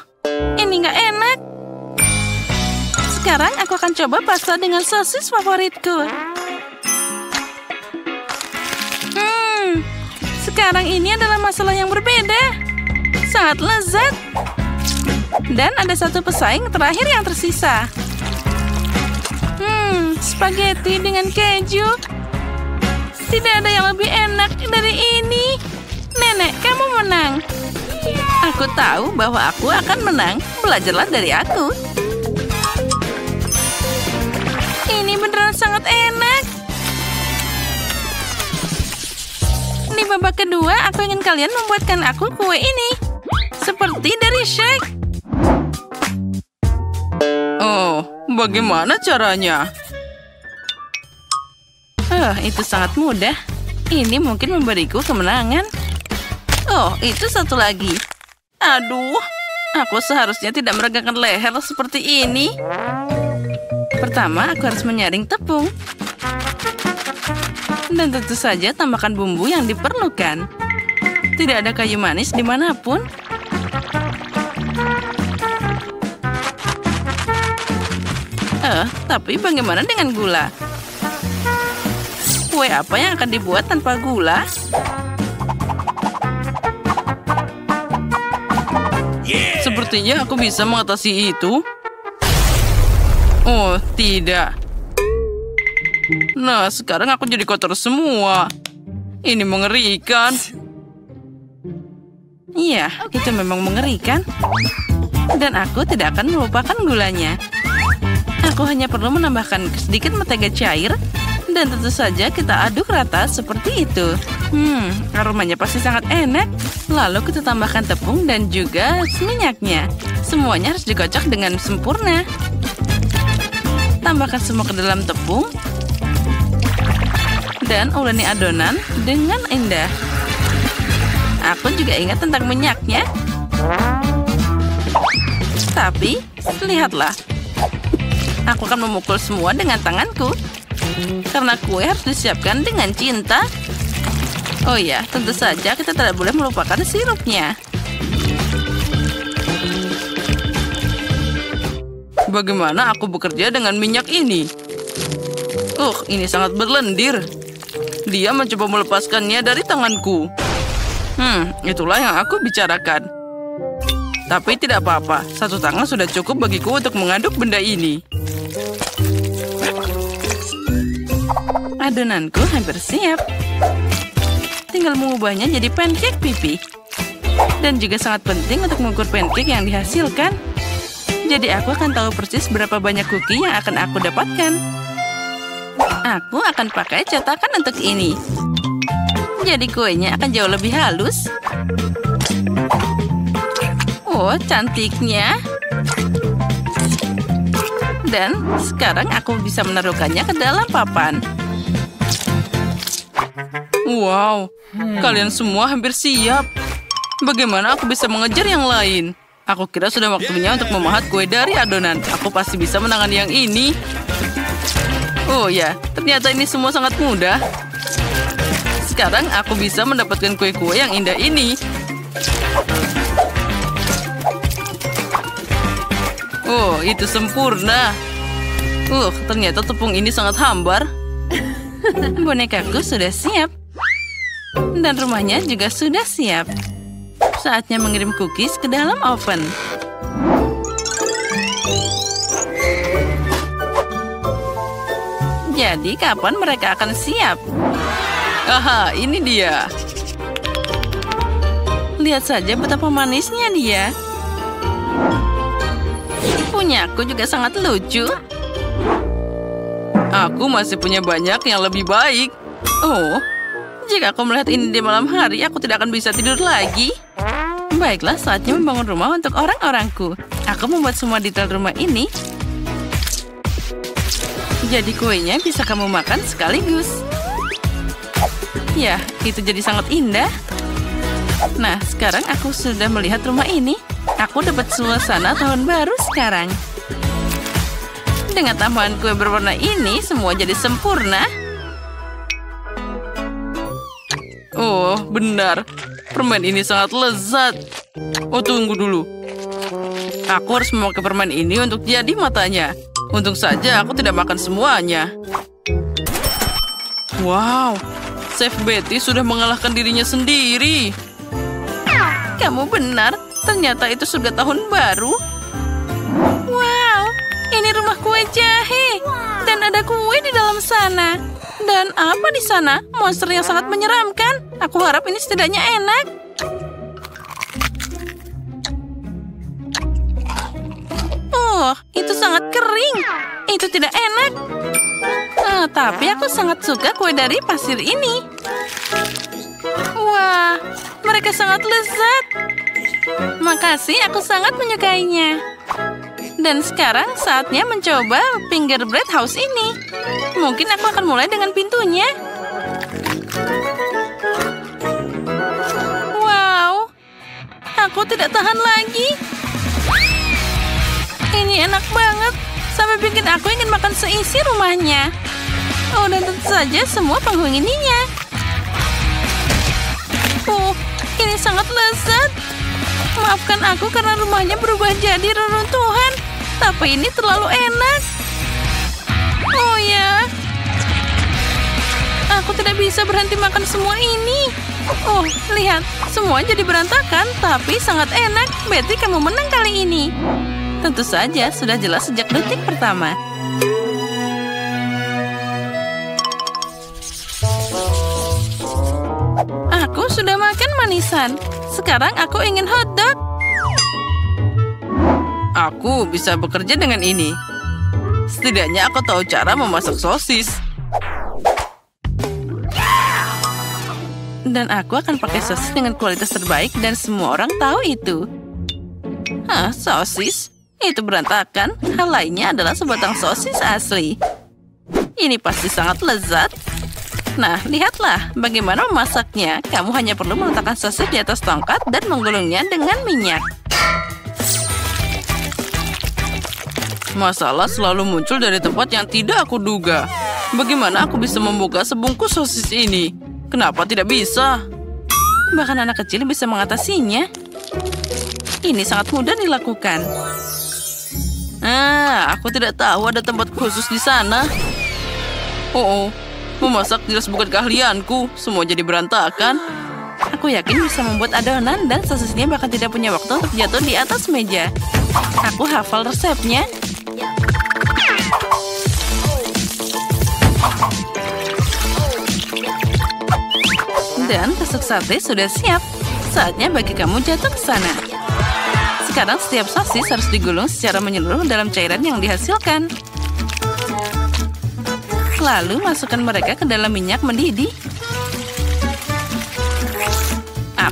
ini nggak enak. Sekarang aku akan coba pasta dengan sosis favoritku. Hmm, sekarang ini adalah masalah yang berbeda. Sangat lezat. Dan ada satu pesaing terakhir yang tersisa. Hmm, spaghetti dengan keju. Tidak ada yang lebih enak dari ini. Nenek, kamu menang. Aku tahu bahwa aku akan menang. Belajarlah dari aku. Ini beneran sangat enak. Di babak kedua, aku ingin kalian membuatkan aku kue ini. Seperti dari Shake. Oh, bagaimana caranya? Oh, itu sangat mudah. Ini mungkin memberiku kemenangan. Oh, itu satu lagi. Aduh, aku seharusnya tidak meregangkan leher seperti ini. Pertama, aku harus menyaring tepung. Dan tentu saja tambahkan bumbu yang diperlukan. Tidak ada kayu manis di mana pun. Eh, tapi bagaimana dengan gula? Kue apa yang akan dibuat tanpa gula? Sepertinya aku bisa mengatasi itu. Oh, tidak. Nah, sekarang aku jadi kotor semua. Ini mengerikan. Iya, itu memang mengerikan. Dan aku tidak akan melupakan gulanya. Aku hanya perlu menambahkan sedikit mentega cair dan tentu saja kita aduk rata seperti itu. Hmm, aromanya pasti sangat enak. Lalu kita tambahkan tepung dan juga minyaknya. Semuanya harus dikocok dengan sempurna. Tambahkan semua ke dalam tepung. Dan uleni adonan dengan indah. Aku juga ingat tentang minyaknya. Tapi, lihatlah. Aku akan memukul semua dengan tanganku. Karena kue harus disiapkan dengan cinta. Oh ya, tentu saja kita tidak boleh melupakan sirupnya. Bagaimana aku bekerja dengan minyak ini? Uh, ini sangat berlendir. Dia mencoba melepaskannya dari tanganku. Hmm, itulah yang aku bicarakan. Tapi tidak apa-apa, satu tangan sudah cukup bagiku untuk mengaduk benda ini. Adonanku hampir siap. Tinggal mengubahnya jadi pancake pipi. Dan juga sangat penting untuk mengukur pancake yang dihasilkan. Jadi aku akan tahu persis berapa banyak cookie yang akan aku dapatkan. Aku akan pakai cetakan untuk ini. Jadi kuenya akan jauh lebih halus. Oh, cantiknya. Dan sekarang aku bisa menaruhkannya ke dalam papan. Wow, kalian semua hampir siap. Bagaimana aku bisa mengejar yang lain? Aku kira sudah waktunya untuk memahat kue dari adonan. Aku pasti bisa menangani yang ini. Oh ya, ternyata ini semua sangat mudah. Sekarang aku bisa mendapatkan kue-kue yang indah ini. Oh, itu sempurna. Uh, ternyata tepung ini sangat hambar. Bonekaku sudah siap. Dan rumahnya juga sudah siap. Saatnya mengirim cookies ke dalam oven. Jadi kapan mereka akan siap? Aha, ini dia. Lihat saja betapa manisnya dia. Punyaku juga sangat lucu. Aku masih punya banyak yang lebih baik. Oh, jika aku melihat ini di malam hari, aku tidak akan bisa tidur lagi. Baiklah, saatnya membangun rumah untuk orang-orangku. Aku membuat semua detail rumah ini. Jadi kuenya bisa kamu makan sekaligus. Ya, itu jadi sangat indah. Nah, sekarang aku sudah melihat rumah ini. Aku dapat suasana tahun baru sekarang. Dengan tambahan kue berwarna ini, semua jadi sempurna. Oh, benar. Permen ini sangat lezat. Oh, tunggu dulu. Aku harus memakai permen ini untuk jadi matanya. Untung saja aku tidak makan semuanya. Wow, Chef Betty sudah mengalahkan dirinya sendiri. Kamu benar, ternyata itu sudah tahun baru. Wow, ini rumah kue jahe. Dan ada kue di dalam sana. Dan apa di sana? Monster yang sangat menyeramkan. Aku harap ini setidaknya enak. Oh, itu sangat kering. Itu tidak enak. Ah, tapi aku sangat suka kue dari pasir ini. Wah, mereka sangat lezat. Makasih, aku sangat menyukainya. Dan sekarang saatnya mencoba fingerbread house ini. Mungkin aku akan mulai dengan pintunya. Wow, aku tidak tahan lagi. Ini enak banget, sampai bikin aku ingin makan seisi rumahnya. Oh, dan tentu saja semua penghuninya. Oh, ini sangat lezat. Maafkan aku karena rumahnya berubah jadi reruntuhan. Tapi ini terlalu enak. Oh ya. Aku tidak bisa berhenti makan semua ini. Oh, lihat. Semua jadi berantakan, tapi sangat enak. Betty, kamu menang kali ini. Tentu saja, sudah jelas sejak detik pertama. Aku sudah makan manisan. Sekarang aku ingin hotdog. Aku bisa bekerja dengan ini. Setidaknya aku tahu cara memasak sosis. Dan aku akan pakai sosis dengan kualitas terbaik dan semua orang tahu itu. Hah, sosis? Itu berantakan. Hal lainnya adalah sebatang sosis asli. Ini pasti sangat lezat. Nah, lihatlah bagaimana memasaknya. Kamu hanya perlu meletakkan sosis di atas tongkat dan menggulungnya dengan minyak. Masalah selalu muncul dari tempat yang tidak aku duga. Bagaimana aku bisa membuka sebungkus sosis ini? Kenapa tidak bisa? Bahkan anak kecil bisa mengatasinya. Ini sangat mudah dilakukan. Ah, aku tidak tahu ada tempat khusus di sana. Oh, oh, memasak jelas bukan keahlianku. Semua jadi berantakan. Aku yakin bisa membuat adonan dan sosisnya bahkan tidak punya waktu untuk jatuh di atas meja. Aku hafal resepnya. Dan tusuk sate sudah siap. Saatnya bagi kamu jatuh ke sana. Sekarang setiap sosis harus digulung secara menyeluruh dalam cairan yang dihasilkan. Lalu masukkan mereka ke dalam minyak mendidih.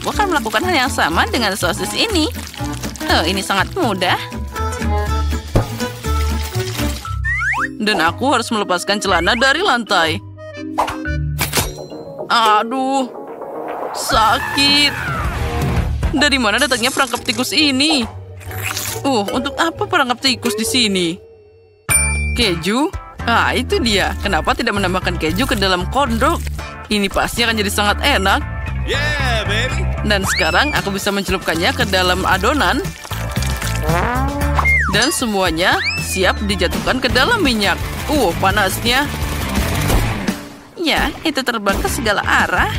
Aku akan melakukan hal yang sama dengan sosis ini. Oh, ini sangat mudah. Dan aku harus melepaskan celana dari lantai. Aduh, sakit. Dari mana datangnya perangkap tikus ini? Uh, untuk apa perangkap tikus di sini? Keju? Ah, itu dia. Kenapa tidak menambahkan keju ke dalam kondok? Ini pasti akan jadi sangat enak. Yeah. Dan sekarang aku bisa mencelupkannya ke dalam adonan. Dan semuanya siap dijatuhkan ke dalam minyak. Uh, panasnya. Ya, itu terbang ke segala arah.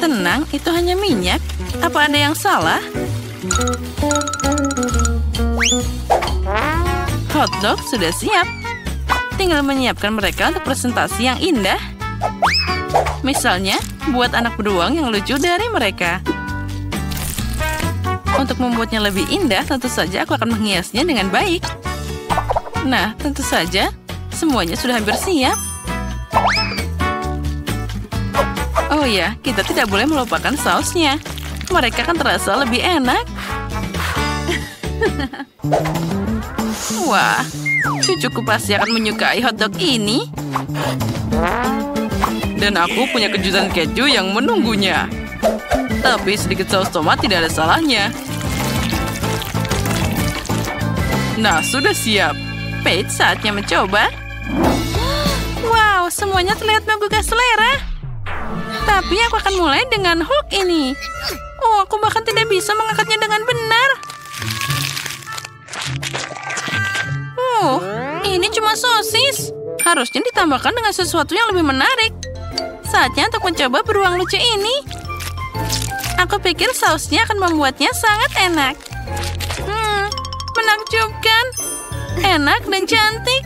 Tenang, itu hanya minyak. Apa ada yang salah? Hotdog sudah siap. Tinggal menyiapkan mereka untuk presentasi yang indah. Misalnya, buat anak beruang yang lucu dari mereka. Untuk membuatnya lebih indah, tentu saja aku akan menghiasnya dengan baik. Nah, tentu saja, semuanya sudah hampir siap. Oh ya, kita tidak boleh melupakan sausnya. Mereka kan terasa lebih enak. Wah, cucuku pasti akan menyukai hotdog ini. Dan aku punya kejutan keju yang menunggunya. Tapi sedikit saus tomat tidak ada salahnya. Nah, sudah siap. Paige, saatnya mencoba. Wow, semuanya terlihat menggugah selera. Tapi aku akan mulai dengan hook ini. Oh, aku bahkan tidak bisa mengangkatnya dengan benar. Oh, ini cuma sosis. Harusnya ditambahkan dengan sesuatu yang lebih menarik. Saatnya untuk mencoba beruang lucu ini. Aku pikir sausnya akan membuatnya sangat enak. Hmm, menakjubkan. Enak dan cantik.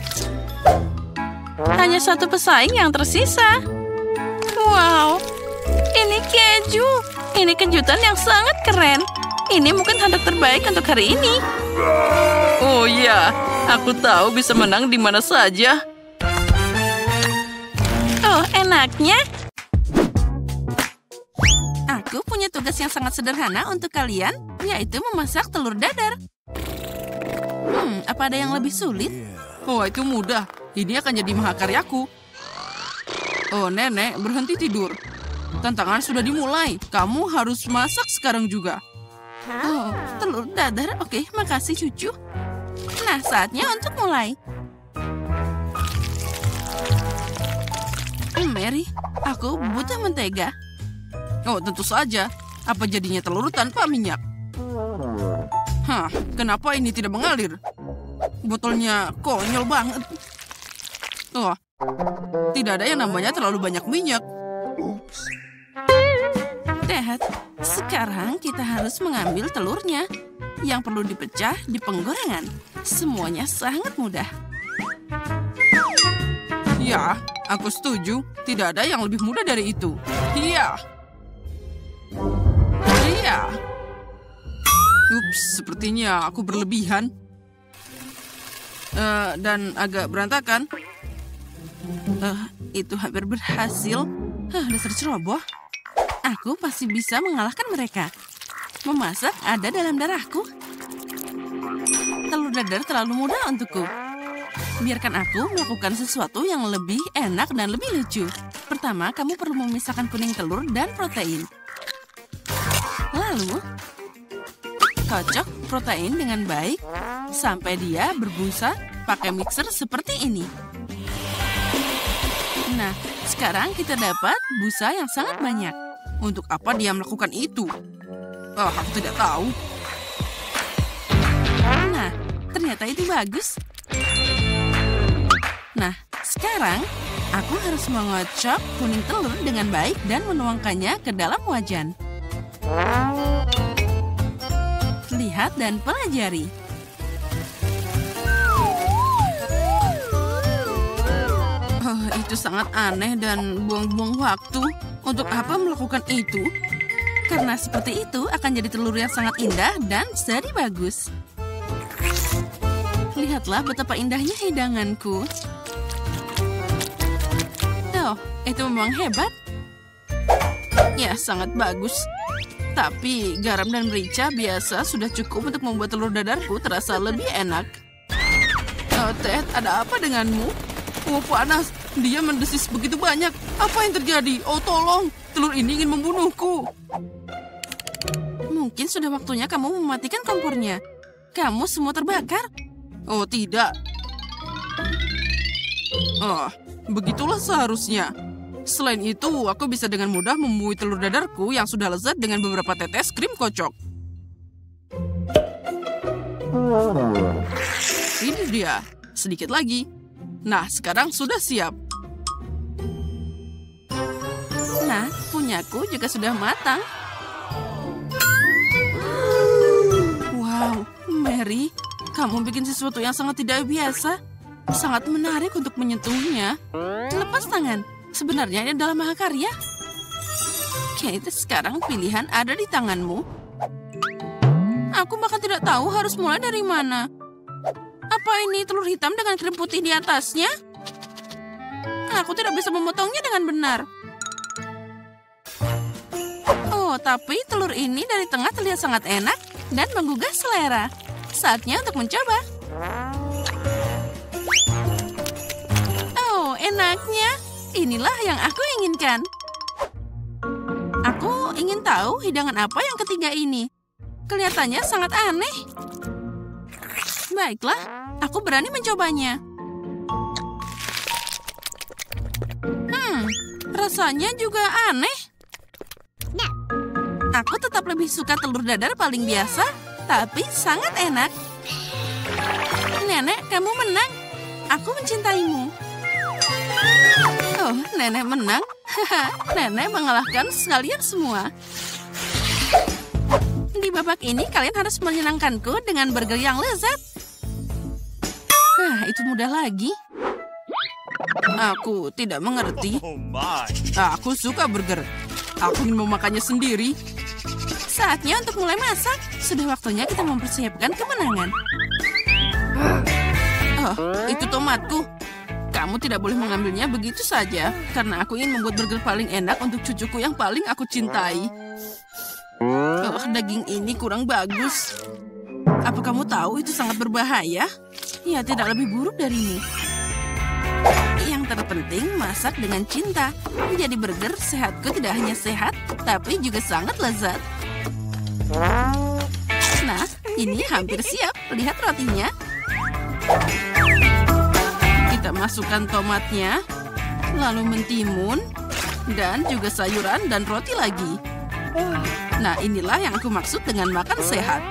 Hanya satu pesaing yang tersisa. Wow, ini keju. Ini kejutan yang sangat keren. Ini mungkin hotdog terbaik untuk hari ini. Oh iya, aku tahu bisa menang di mana saja. Enaknya. Aku punya tugas yang sangat sederhana untuk kalian, yaitu memasak telur dadar. Hmm, apa ada yang lebih sulit? Oh, itu mudah. Ini akan jadi mahakaryaku. Oh, nenek, berhenti tidur. Tantangan sudah dimulai. Kamu harus masak sekarang juga. Oh, telur dadar. Oke, makasih cucu. Nah, saatnya untuk mulai. Mary, aku butuh mentega. Oh, tentu saja. Apa jadinya telur tanpa minyak? Hah, kenapa ini tidak mengalir? Botolnya konyol banget. Oh, tidak ada yang namanya terlalu banyak minyak. Dad, sekarang kita harus mengambil telurnya. Yang perlu dipecah di penggorengan. Semuanya sangat mudah. Ya, aku setuju. Tidak ada yang lebih mudah dari itu. Iya. Iya. Ups, sepertinya aku berlebihan. Eh, dan agak berantakan. Eh, itu hampir berhasil. Hah, dasar ceroboh. Aku pasti bisa mengalahkan mereka. Memasak ada dalam darahku. Telur dadar terlalu mudah untukku. Biarkan aku melakukan sesuatu yang lebih enak dan lebih lucu. Pertama, kamu perlu memisahkan kuning telur dan protein. Lalu, kocok protein dengan baik sampai dia berbusa pakai mixer seperti ini. Nah, sekarang kita dapat busa yang sangat banyak. Untuk apa dia melakukan itu? Oh, aku tidak tahu. Nah, ternyata itu bagus. Nah, sekarang aku harus mengocok kuning telur dengan baik dan menuangkannya ke dalam wajan. Lihat dan pelajari. Oh, itu sangat aneh dan buang-buang waktu. Untuk apa melakukan itu? Karena seperti itu akan jadi telur yang sangat indah dan jadi bagus. Lihatlah betapa indahnya hidanganku. Oh, itu memang hebat. Ya, sangat bagus. Tapi garam dan merica biasa sudah cukup untuk membuat telur dadarku terasa lebih enak. Oh, Ted, ada apa denganmu? Oh, panas. Dia mendesis begitu banyak. Apa yang terjadi? Oh, tolong. Telur ini ingin membunuhku. Mungkin sudah waktunya kamu mematikan kompornya. Kamu semua terbakar. Oh, tidak. Oh, begitulah seharusnya. Selain itu, aku bisa dengan mudah membuih telur dadarku yang sudah lezat dengan beberapa tetes krim kocok. Ini dia. Sedikit lagi. Nah, sekarang sudah siap. Nah, punyaku juga sudah matang. Wow, Mary, kamu bikin sesuatu yang sangat tidak biasa. Sangat menarik untuk menyentuhnya. Lepas tangan. Sebenarnya ini adalah mahakarya. Kate, sekarang pilihan ada di tanganmu. Aku bahkan tidak tahu harus mulai dari mana. Apa ini telur hitam dengan krim putih di atasnya? Aku tidak bisa memotongnya dengan benar. Oh, tapi telur ini dari tengah terlihat sangat enak dan menggugah selera. Saatnya untuk mencoba. Enaknya. Inilah yang aku inginkan. Aku ingin tahu hidangan apa yang ketiga ini. Kelihatannya sangat aneh. Baiklah, aku berani mencobanya. Hmm, rasanya juga aneh. Aku tetap lebih suka telur dadar paling biasa, tapi sangat enak. Nenek, kamu menang. Aku mencintaimu. Oh, nenek menang. nenek mengalahkan sekalian semua. Di babak ini kalian harus menyenangkanku dengan burger yang lezat. Hah, itu mudah lagi. Aku tidak mengerti. Oh. Aku suka burger. Aku ingin memakannya sendiri. Saatnya untuk mulai masak. Sudah waktunya kita mempersiapkan kemenangan. Oh, itu tomatku. Kamu tidak boleh mengambilnya begitu saja, karena aku ingin membuat burger paling enak untuk cucuku yang paling aku cintai. Oh, daging ini kurang bagus. Apa kamu tahu itu sangat berbahaya? Ya, tidak lebih buruk darimu. Yang terpenting, masak dengan cinta. Menjadi burger, sehatku tidak hanya sehat, tapi juga sangat lezat. Nah, ini hampir siap. Lihat rotinya. Masukkan tomatnya, lalu mentimun, dan juga sayuran dan roti lagi. Nah, inilah yang aku maksud dengan makan sehat.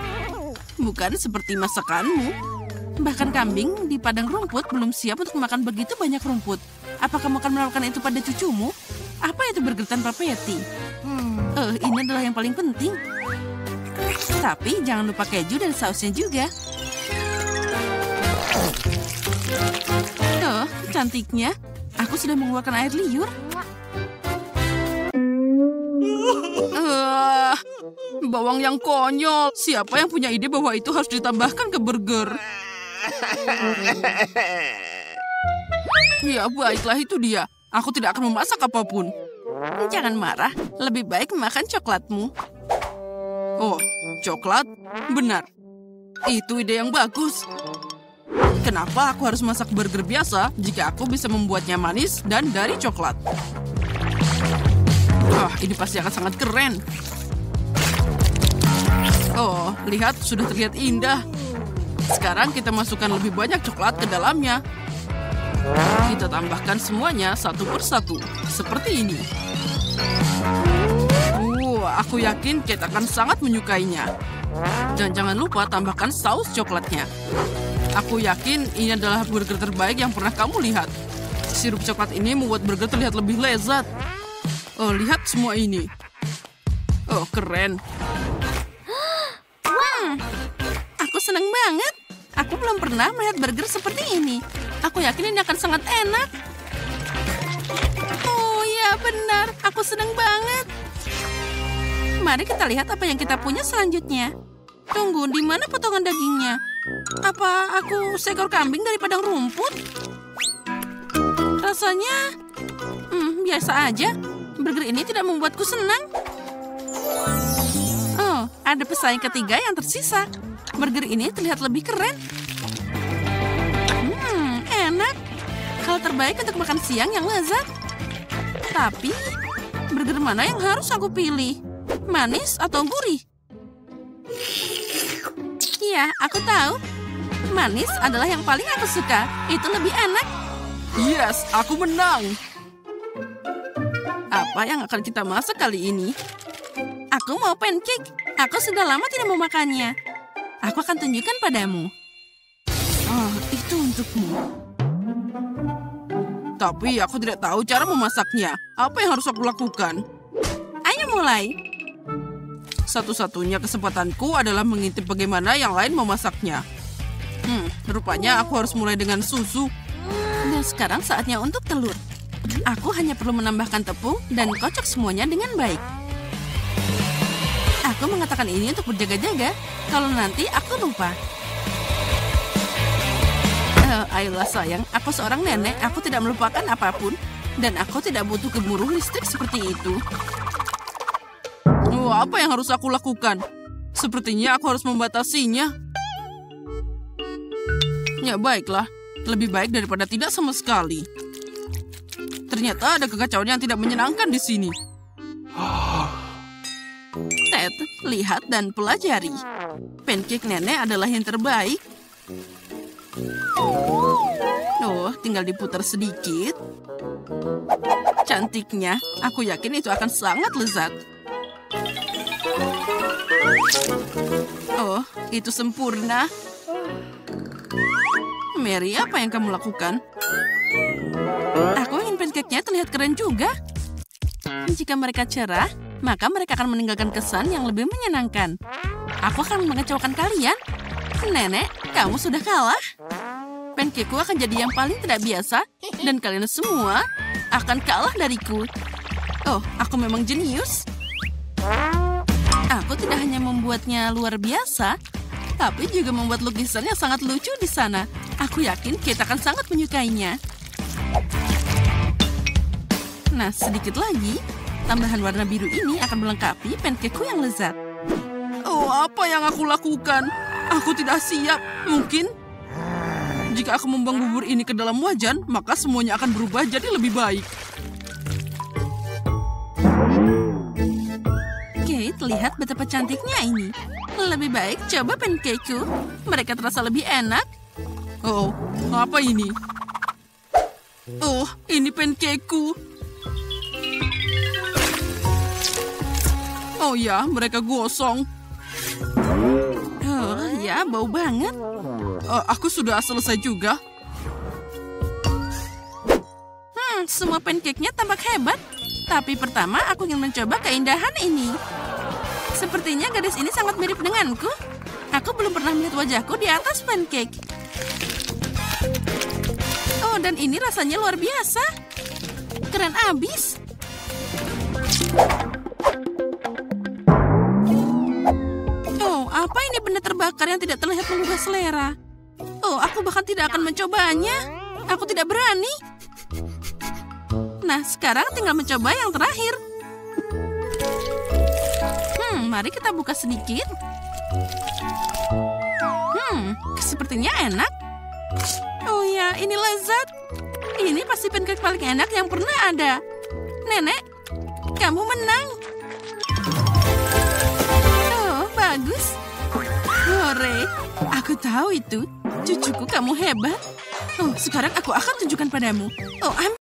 Bukan seperti masakanmu. Bahkan kambing di padang rumput belum siap untuk makan begitu banyak rumput. Apa kamu akan melakukan itu pada cucumu? Apa itu burger tanpa patty? Eh, ini adalah yang paling penting. Tapi jangan lupa keju dan sausnya juga. Oh, cantiknya. Aku sudah mengeluarkan air liur. Eh, bawang yang konyol. Siapa yang punya ide bahwa itu harus ditambahkan ke burger? Ya, baiklah itu dia. Aku tidak akan memasak apa pun. Jangan marah. Lebih baik makan coklatmu. Oh, coklat? Benar. Itu ide yang bagus. Kenapa aku harus masak burger biasa jika aku bisa membuatnya manis dan dari coklat? Wah, ini pasti akan sangat keren. Oh, lihat sudah terlihat indah. Sekarang kita masukkan lebih banyak coklat ke dalamnya. Kita tambahkan semuanya satu persatu, seperti ini. Wah, aku yakin Kate akan sangat menyukainya. Dan jangan lupa tambahkan saus coklatnya. Aku yakin ini adalah burger terbaik yang pernah kamu lihat. Sirup coklat ini membuat burger terlihat lebih lezat. Oh, lihat semua ini. Oh, keren. Aku senang banget. Aku belum pernah melihat burger seperti ini. Aku yakin ini akan sangat enak. Oh ya benar, aku senang banget. Mari kita lihat apa yang kita punya selanjutnya. Tunggu, di mana potongan dagingnya? Apa aku seekor kambing dari padang rumput? Rasanya, hmm, biasa aja. Burger ini tidak membuatku senang. Oh, ada pesaing ketiga yang tersisa. Burger ini terlihat lebih keren. terbaik untuk makan siang yang lezat. Tapi, burger mana yang harus aku pilih? Manis atau gurih? Iya, aku tahu. Manis adalah yang paling aku suka. Itu lebih enak. Yes, aku menang. Apa yang akan kita masak kali ini? Aku mau pancake. Aku sudah lama tidak mau makannya. Aku akan tunjukkan padamu. Oh, itu untukmu. Tapi aku tidak tahu cara memasaknya. Apa yang harus aku lakukan? Ayo mulai. Satu-satunya kesempatanku adalah mengintip bagaimana yang lain memasaknya. Hmm, rupanya aku harus mulai dengan susu. Dan sekarang saatnya untuk telur. Aku hanya perlu menambahkan tepung dan kocok semuanya dengan baik. Aku mengatakan ini untuk berjaga-jaga. Kalau nanti aku lupa. Eh, ayolah sayang, aku seorang nenek, aku tidak melupakan apa pun. Dan aku tidak butuh gemuruh listrik seperti itu. Oh, apa yang harus aku lakukan? Sepertinya aku harus membatasinya. Ya baiklah, lebih baik daripada tidak sama sekali. Ternyata ada kekacauan yang tidak menyenangkan di sini. Ted, lihat dan pelajari. Pancake nenek adalah yang terbaik. Oh, tinggal diputar sedikit. Cantiknya, aku yakin itu akan sangat lezat. Oh, itu sempurna. Mary, apa yang kamu lakukan? Aku ingin pancake-nya terlihat keren juga. Jika mereka cerah, maka mereka akan meninggalkan kesan yang lebih menyenangkan. Aku akan mengecewakan kalian. Nenek, kamu sudah kalah. Pancakeku akan jadi yang paling tidak biasa, dan kalian semua akan kalah dariku. Oh, aku memang jenius. Aku tidak hanya membuatnya luar biasa, tapi juga membuat lukisan yang sangat lucu di sana. Aku yakin kita akan sangat menyukainya. Nah, sedikit lagi, tambahan warna biru ini akan melengkapi pancakeku yang lezat. Oh, apa yang aku lakukan? Aku tidak siap. Mungkin jika aku membuang bubur ini ke dalam wajan, maka semuanya akan berubah jadi lebih baik. Lihat betapa cantiknya ini. Lebih baik coba pancakeku. Mereka terasa lebih enak. Oh, apa ini? Oh, ini pancakeku. Oh ya, mereka gosong. Oh, ya, bau banget. Eh, aku sudah selesai juga. Hmm, semua pancake-nya tampak hebat. Tapi pertama aku ingin mencoba keindahan ini. Sepertinya gadis ini sangat mirip denganku. Aku belum pernah melihat wajahku di atas pancake. Oh, dan ini rasanya luar biasa. Keren abis. Oh, apa ini benda terbakar yang tidak terlihat menggugah selera? Oh, aku bahkan tidak akan mencobanya. Aku tidak berani. Nah, sekarang tinggal mencoba yang terakhir. Mari kita buka sedikit. Hmm, sepertinya enak. Oh ya, ini lezat. Ini pasti pancake paling enak yang pernah ada. Nenek, kamu menang. Oh, bagus. Hore, aku tahu itu. Cucuku, kamu hebat. Oh, sekarang aku akan tunjukkan padamu. Oh, ambil